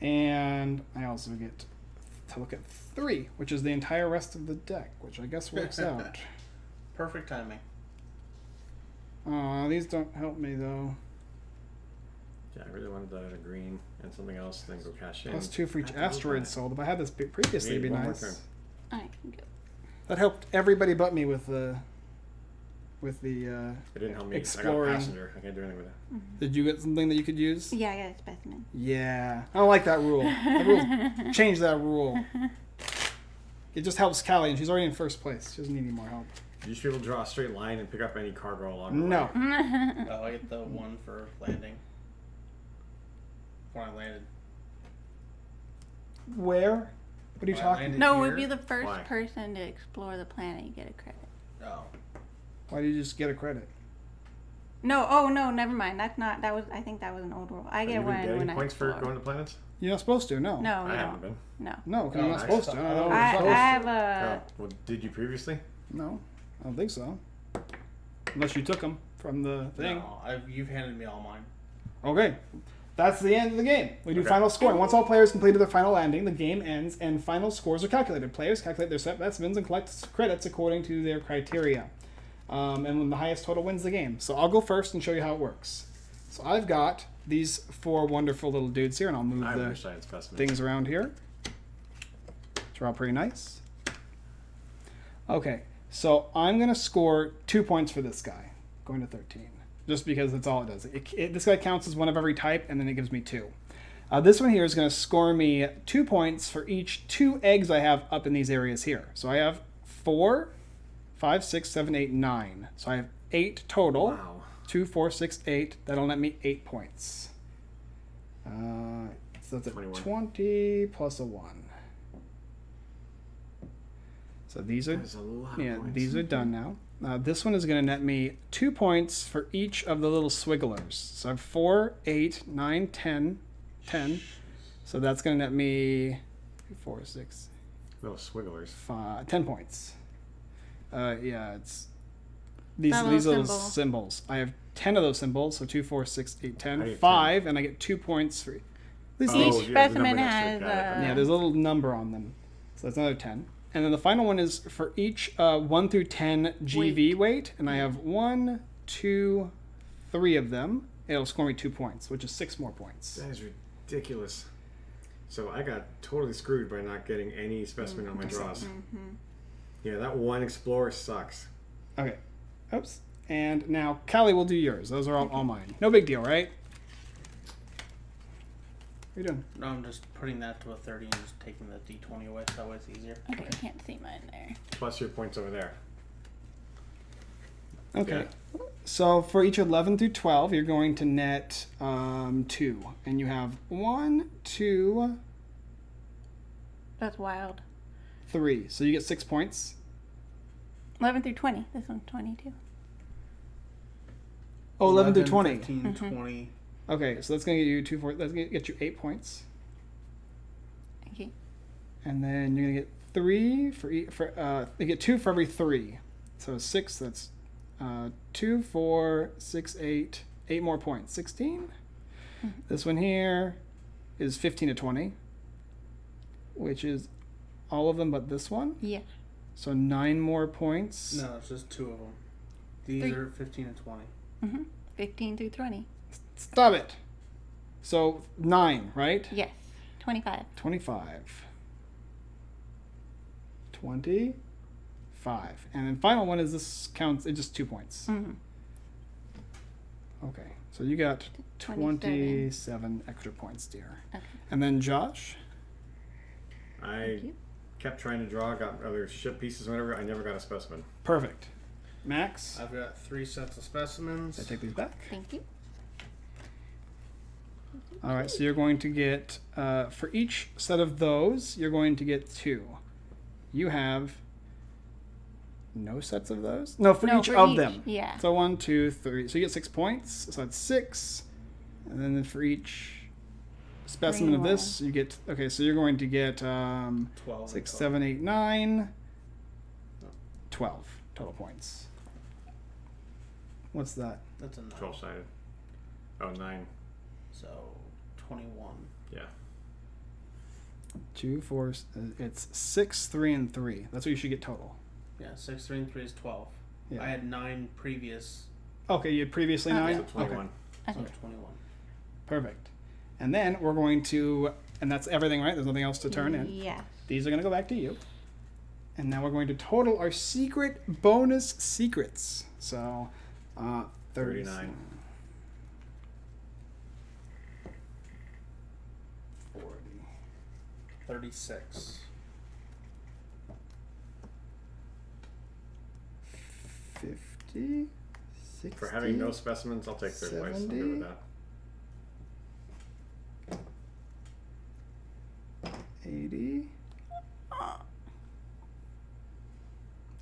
And I also get to look at three, which is the entire rest of the deck, which I guess works [laughs] out. Perfect timing. Aw, these don't help me though. Yeah, I really wanted that at a green and something else, then go cash in. Plus two for each I have to look asteroid sold. If I had this previously, it'd be nice. turn. Alright, go. That helped everybody but me with the with the. Uh, It didn't help me. I Exploring. got passenger. I can't do anything with it. did you get something that you could use? Yeah, I got a specimen. Yeah, I don't like that rule. That rule [laughs] change that rule. It just helps Callie, and she's already in first place. She doesn't need any more help. You should be able to draw a straight line and pick up any cargo along the No. way. [laughs] Oh, I get the one for landing. When I landed. Where? What are you When talking? landed no, here- if you're the first Why? person to explore the planet, you get a credit. Oh. Why do you just get a credit? No, oh no, never mind. That's not. That was. I think that was an old rule. I Have get you been one getting when I points for explore. going to planets? You're not supposed to. No. No, I you haven't don't. been. No. No, 'cause you're Oh, not I supposed to. thought- I don't know. what I, I have to. a. oh, well, did you previously? No, I don't think so. Unless you took them from the thing. No, I've, you've handed me all mine. Okay. That's the end of the game. We do Okay. final scoring. Once all players completed their final landing, the game ends and final scores are calculated. Players calculate their set specimens and collect credits according to their criteria. Um, and when the highest total wins the game. So I'll go first and show you how it works. So I've got these four wonderful little dudes here, and I'll move I the wish I had specimens. things around here. Which are all pretty nice. Okay, so I'm gonna score two points for this guy, going to 13, just because that's all it does. It, it, this guy counts as one of every type, and then it gives me two. Uh, this one here is gonna score me two points for each two eggs I have up in these areas here. So I have four, five, six, seven, eight, nine. So I have eight total. Wow. Two, four, six, eight. That'll net me eight points. Uh, so that's a 21. 20 plus a 1. So these are a lot yeah, points. these are done now. Uh, this one is going to net me two points for each of the little swigglers. So I have 4, 8, 9, 10, 10. So that's going to net me 4, 6, Little swigglers. five, 10 points. Uh, yeah, it's these That these little little symbol. symbols. I have 10 of those symbols, so 2, 4, 6, 8, I 10, have 10. 5, and I get 2 points for these Oh, little, Each yeah, the number specimen next to it. has Got it. a. Yeah, there's a little number on them. So that's another 10. And then the final one is for each uh, 1 through 10 GV weight. And I have one, two, three of them. It'll score me two points, which is six more points. That is ridiculous. So I got totally screwed by not getting any specimen on my draws. Yeah, that one explorer sucks. Okay. Oops. And now, Callie will do yours. Those are all, all mine. No big deal, right? What are you doing? No, I'm just putting that to a 30 and just taking the d20 away so that way it's easier. Okay, I can't see mine there. Plus your points over there. Okay. So for each 11 through 12, you're going to net um, two. And you have one, two, That's wild. three. So you get six points. 11 through 20. This one's 22. Oh, 11, through 20. 15, Mm-hmm. 20. Okay, so that's going to get you two, four, that's going to get you eight points. Okay. And then you're going to get three for, e- for uh, you get two for every three. So six, that's uh, two, four, six, eight, eight more points. 16. This one here is 15 to 20, which is all of them but this one. Yeah. So nine more points. No, it's just two of them. These Three. are 15 and 20. Mm-hmm. 15 through 20. Stop it. So nine, right? Yes. 25. 25. 25. And then final one is this counts, it's just two points. Mm-hmm. Okay. So you got 27. 27 extra points, dear. Okay. And then Josh? I kept trying to draw, got other ship pieces or whatever. I never got a specimen. Perfect. Max? I've got three sets of specimens. I take these back. Thank you. All right, so you're going to get, uh, for each set of those, you're going to get two. You have no sets of those? No, for No, each for of each, them. yeah. So one, two, three. So you get six points. So that's six. And then for each specimen of Green this, you get, okay, so you're going to get um, 12. six, in total. seven, eight, nine, 12 total points. What's that? That's a 9. 12 sided. Oh, nine. So 21. Yeah. Two, four, uh, it's six, three, and three. That's what you should get total. Yeah, 6, 3, and 3 is 12. Yeah. I had 9 previous, Okay, you had previously Okay. nine? So 21. so Okay. 21. Perfect. And then we're going to, and that's everything, right? There's nothing else to turn in. Yeah. These are going to go back to you. And now we're going to total our secret bonus secrets. So, uh, 30 39. 36. 50. 60. For having no specimens, I'll take third place. I'm good 70. with that. 80.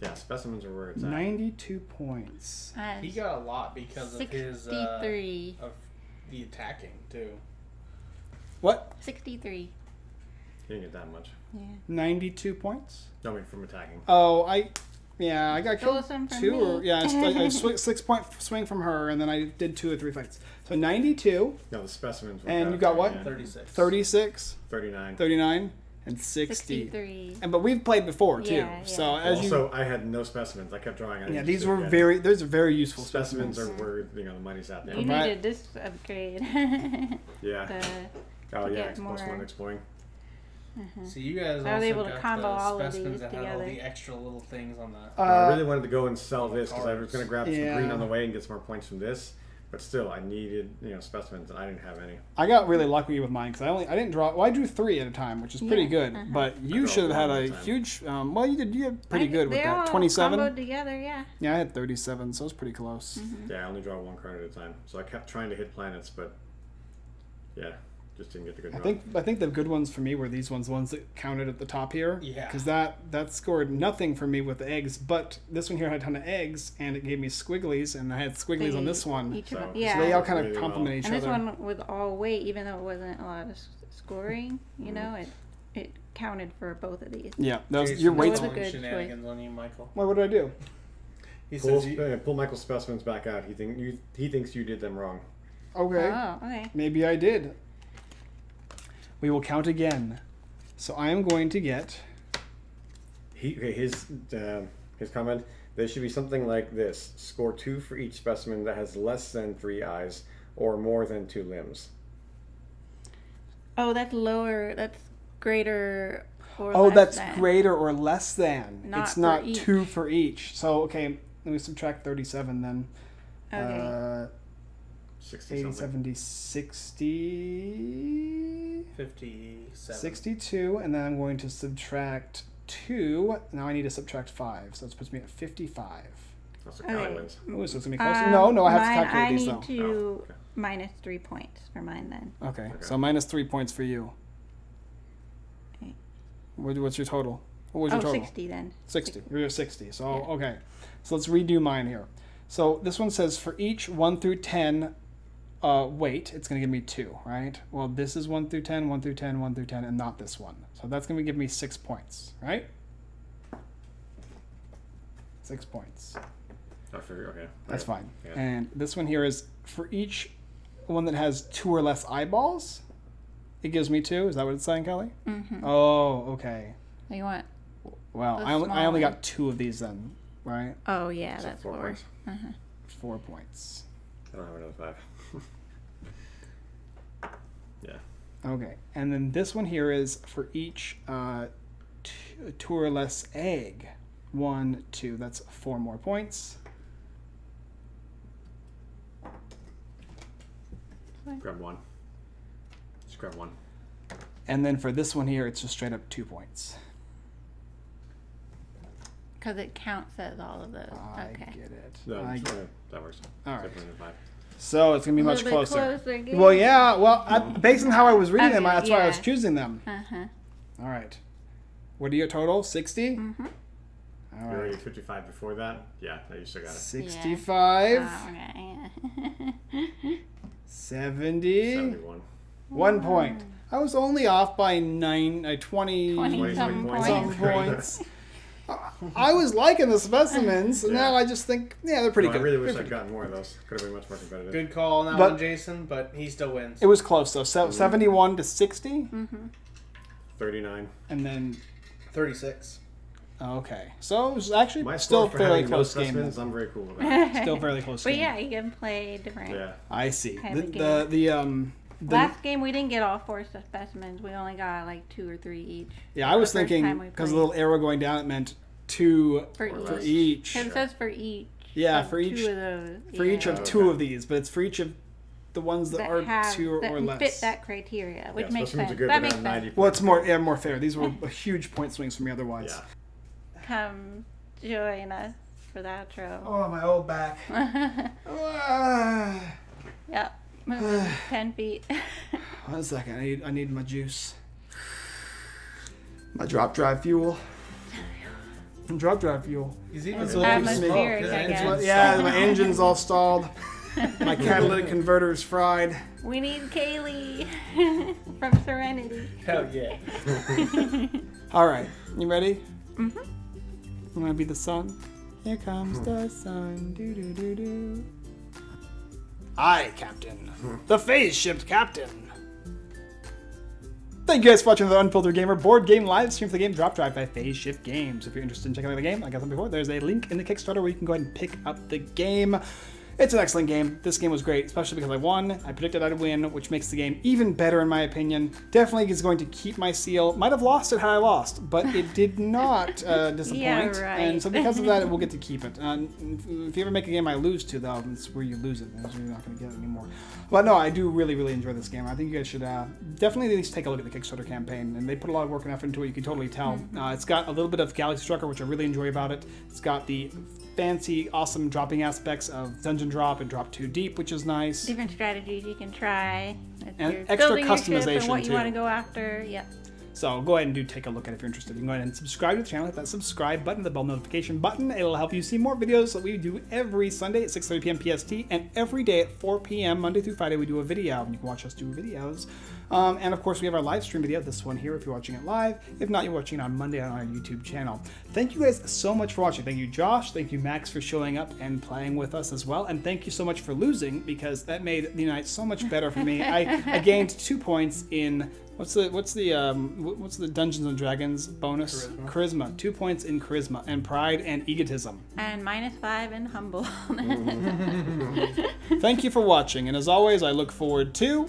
Yeah, specimens are where it's at. 92 points. He got a lot because of his uh, 63. of the attacking too. What? 63. You didn't get that much. Yeah. 92 points? No, I mean from attacking. Oh, I. Yeah, I got Stole killed some from two. me. Or, yeah, I, st- I sw- [laughs] six point swing from her, and then I did two or three fights. So 92, No, the specimens were And you got what? yeah. 36. 36, 39. 39, and 60. 63. And but we've played before too. Yeah, So yeah. as you also, I had no specimens. I kept drawing. I Yeah, these were very those are very useful specimens specimens. are where you know the money's at there. You Provide- needed this upgrade. [laughs] Yeah. the, Oh yeah, get it's plus more- one exploring. So you guys I was also able to got combo the all of specimens these that had all together. the extra little things on the. Uh, I really wanted to go and sell this because I was going to grab some Yeah. green on the way and get some more points from this. But still, I needed you know specimens, and I didn't have any. I got really lucky with mine because I only I didn't draw. Well, I drew three at a time, which is pretty Yeah, good. uh-huh. But you drew should have had at a a time. huge. Um, well, you did. You did pretty I- good with they all that. Twenty-seven. comboed together, yeah. Yeah, I had thirty-seven, so it was pretty close. Mm-hmm. Yeah, I only draw one card at a time, so I kept trying to hit planets, but yeah, just didn't get the good I draw. think I think the good ones for me were these ones, the ones that counted at the top here. Yeah. Because that that scored nothing for me with the eggs, but this one here had a ton of eggs, and it gave me squigglies, and I had squigglies on this one. Each So- of yeah. So they all kind of Really well. complement each and this one was all weight, even though it wasn't a lot of scoring. You Mm-hmm. know, it it counted for both of these. yeah, that was, Jason's your That weight. was a good shenanigans on you, Michael. What, what did I do? He pull, says you, uh, pull Michael's specimens back out. He think you he thinks you did them wrong. Okay. Oh, okay. Maybe I did. We will count again. So I am going to get he okay, his uh, his comment. There should be something like this: score two for each specimen that has less than three eyes or more than two limbs. Oh, that's lower. That's greater. Or Oh, less that's than. greater or less than. Not it's for not each. two for each. So okay, let me subtract thirty-seven then. Okay. Uh, 60 80, something. 70, 60, 57. 62, and then I'm going to subtract 2. Now I need to subtract 5, so that puts me at 55. That's what Callie Okay. wins. Oh, so it's going to be closer. Um, no, no, I have to calculate I these need though. to Oh, okay. minus three points for mine then. Okay, Okay. so minus 3 points for you. Okay. What, what's your total? What was Oh, your total? 60 then. 60. You're at 60. So, Yeah. okay. So let's redo mine here. So this one says for each 1 through 10 uh, weight, it's going to give me 2, right? Well, this is 1 through 10, 1 through 10, 1 through 10, and not this one. So that's going to give me 6 points, right? 6 points. I figure, okay. That's Okay. fine. Yeah. And this one here is for each one that has 2 or less eyeballs, it gives me 2. Is that what it's saying, Callie? Mm-hmm. Oh, okay. You want? Well, I only, I only got 2 of these then, right? Oh yeah, So that's four four. points. Uh-huh. 4 points. I don't have another five. Okay, and then this one here is for each uh, two, two or less egg. One, two. That's four more points. grab one. Just grab one. And then for this one here, it's just straight up two points. Because it counts as all of those. I okay. get it. No, I get uh, that works. All right. Separate into five. So it's gonna be much closer. closer. Well, yeah. Well, I, based on how I was reading them, Okay, that's why I was choosing them. Uh-huh. All right. What are your total? 60? Mm-hmm. All You're right. 55 before that? Yeah, no, you still got it. 65, Oh, okay. [laughs] 70. 71. One point. I was only off by nine, uh, 20, 20 Twenty some points. some points. [laughs] points. I was liking the specimens, and now I just think, yeah, they're pretty No, good. I really wish I'd gotten more of those. Could have been much more competitive. Good call now on that But- one, Jason, but he still wins. It was close though. So, 71 to 60, 39. and then 36. okay. So it was actually My still score for fairly having no close game. specimens. I'm very cool with [laughs] that. Still fairly close But game. yeah, you can play different. yeah. I see. The, the the um the, Last game we didn't get all four specimens. We only got like two or three each. yeah, I was thinking because the little arrow going down it meant two For Or each. each. It says for each. Yeah, of for each Two of those. for each of yeah, two of these, but it's for each of the ones that, that are have two or, that or less. fit that criteria, which yeah, makes sense. are good, that makes sense. Well, it's more yeah, more fair. These were [laughs] a huge point swings for me otherwise. Yeah. Come join us for the outro. Oh, my old back. [laughs] Ah. yep. Moving [sighs] ten feet. [laughs] One second. I need I need my juice. My drop drive fuel. Drop drive fuel. He's even so what low. keeps me- Atmospheric, His I guess. Yeah, my [laughs] engine's all stalled. [laughs] My catalytic converter's fried. we need Kaylee from Serenity. Hell yeah. All right, you ready? Mhm. You want to be the sun? Here comes the sun. Do do do do. I, Captain, the phase shift captain. Thank you guys for watching the Unfiltered Gamer board game live stream for the game Drop Drive by Phase Shift Games. If you're interested in checking out the game, like I said before, there's a link in the Kickstarter where you can go ahead and pick up the game. It's an excellent game. This game was great, especially because I won. I predicted I'd win, which makes the game even better in my opinion. Definitely is going to keep my seal. Might have lost it had I lost, but [laughs] it did not uh, disappoint. Yeah, right. And so because of that, we'll [laughs] get to keep it. Uh, if you ever make a game I lose to, though, it's where you lose it. That's where you're not going to get it anymore. But no, I do really, really enjoy this game. I think you guys should uh, definitely at least take a look at the Kickstarter campaign. And they put a lot of work and effort into it. You can totally tell. Mm-hmm. Uh, it's got a little bit of Galaxy Trucker, which I really enjoy about it. It's got the fancy, awesome dropping aspects of Dungeon Drop and Drop Too Deep, which is nice. Different strategies you can try. And extra building your ship customization, and what too. you want to go after. Yep. So go ahead and do take a look at it if you're interested. You can go ahead and subscribe to the channel. Hit that subscribe button, the bell notification button. It'll help you see more videos that we do every Sunday at 6:30 p.m. PST, and every day at 4 p.m. Monday through Friday we do a video. And you can watch us do videos. Um, and of course, we have our live stream video. This one here, if you're watching it live. If not, you're watching it on Monday on our YouTube channel. Thank you guys so much for watching. Thank you, Josh. Thank you, Max, for showing up and playing with us as well. And thank you so much for losing because that made the night so much better for me. I, I [laughs] gained two points in What's the what's the um what's the Dungeons and Dragons bonus? Charisma. Two points in charisma and pride and egotism. And minus five in humble. [laughs] Thank you for watching, and as always, I look forward to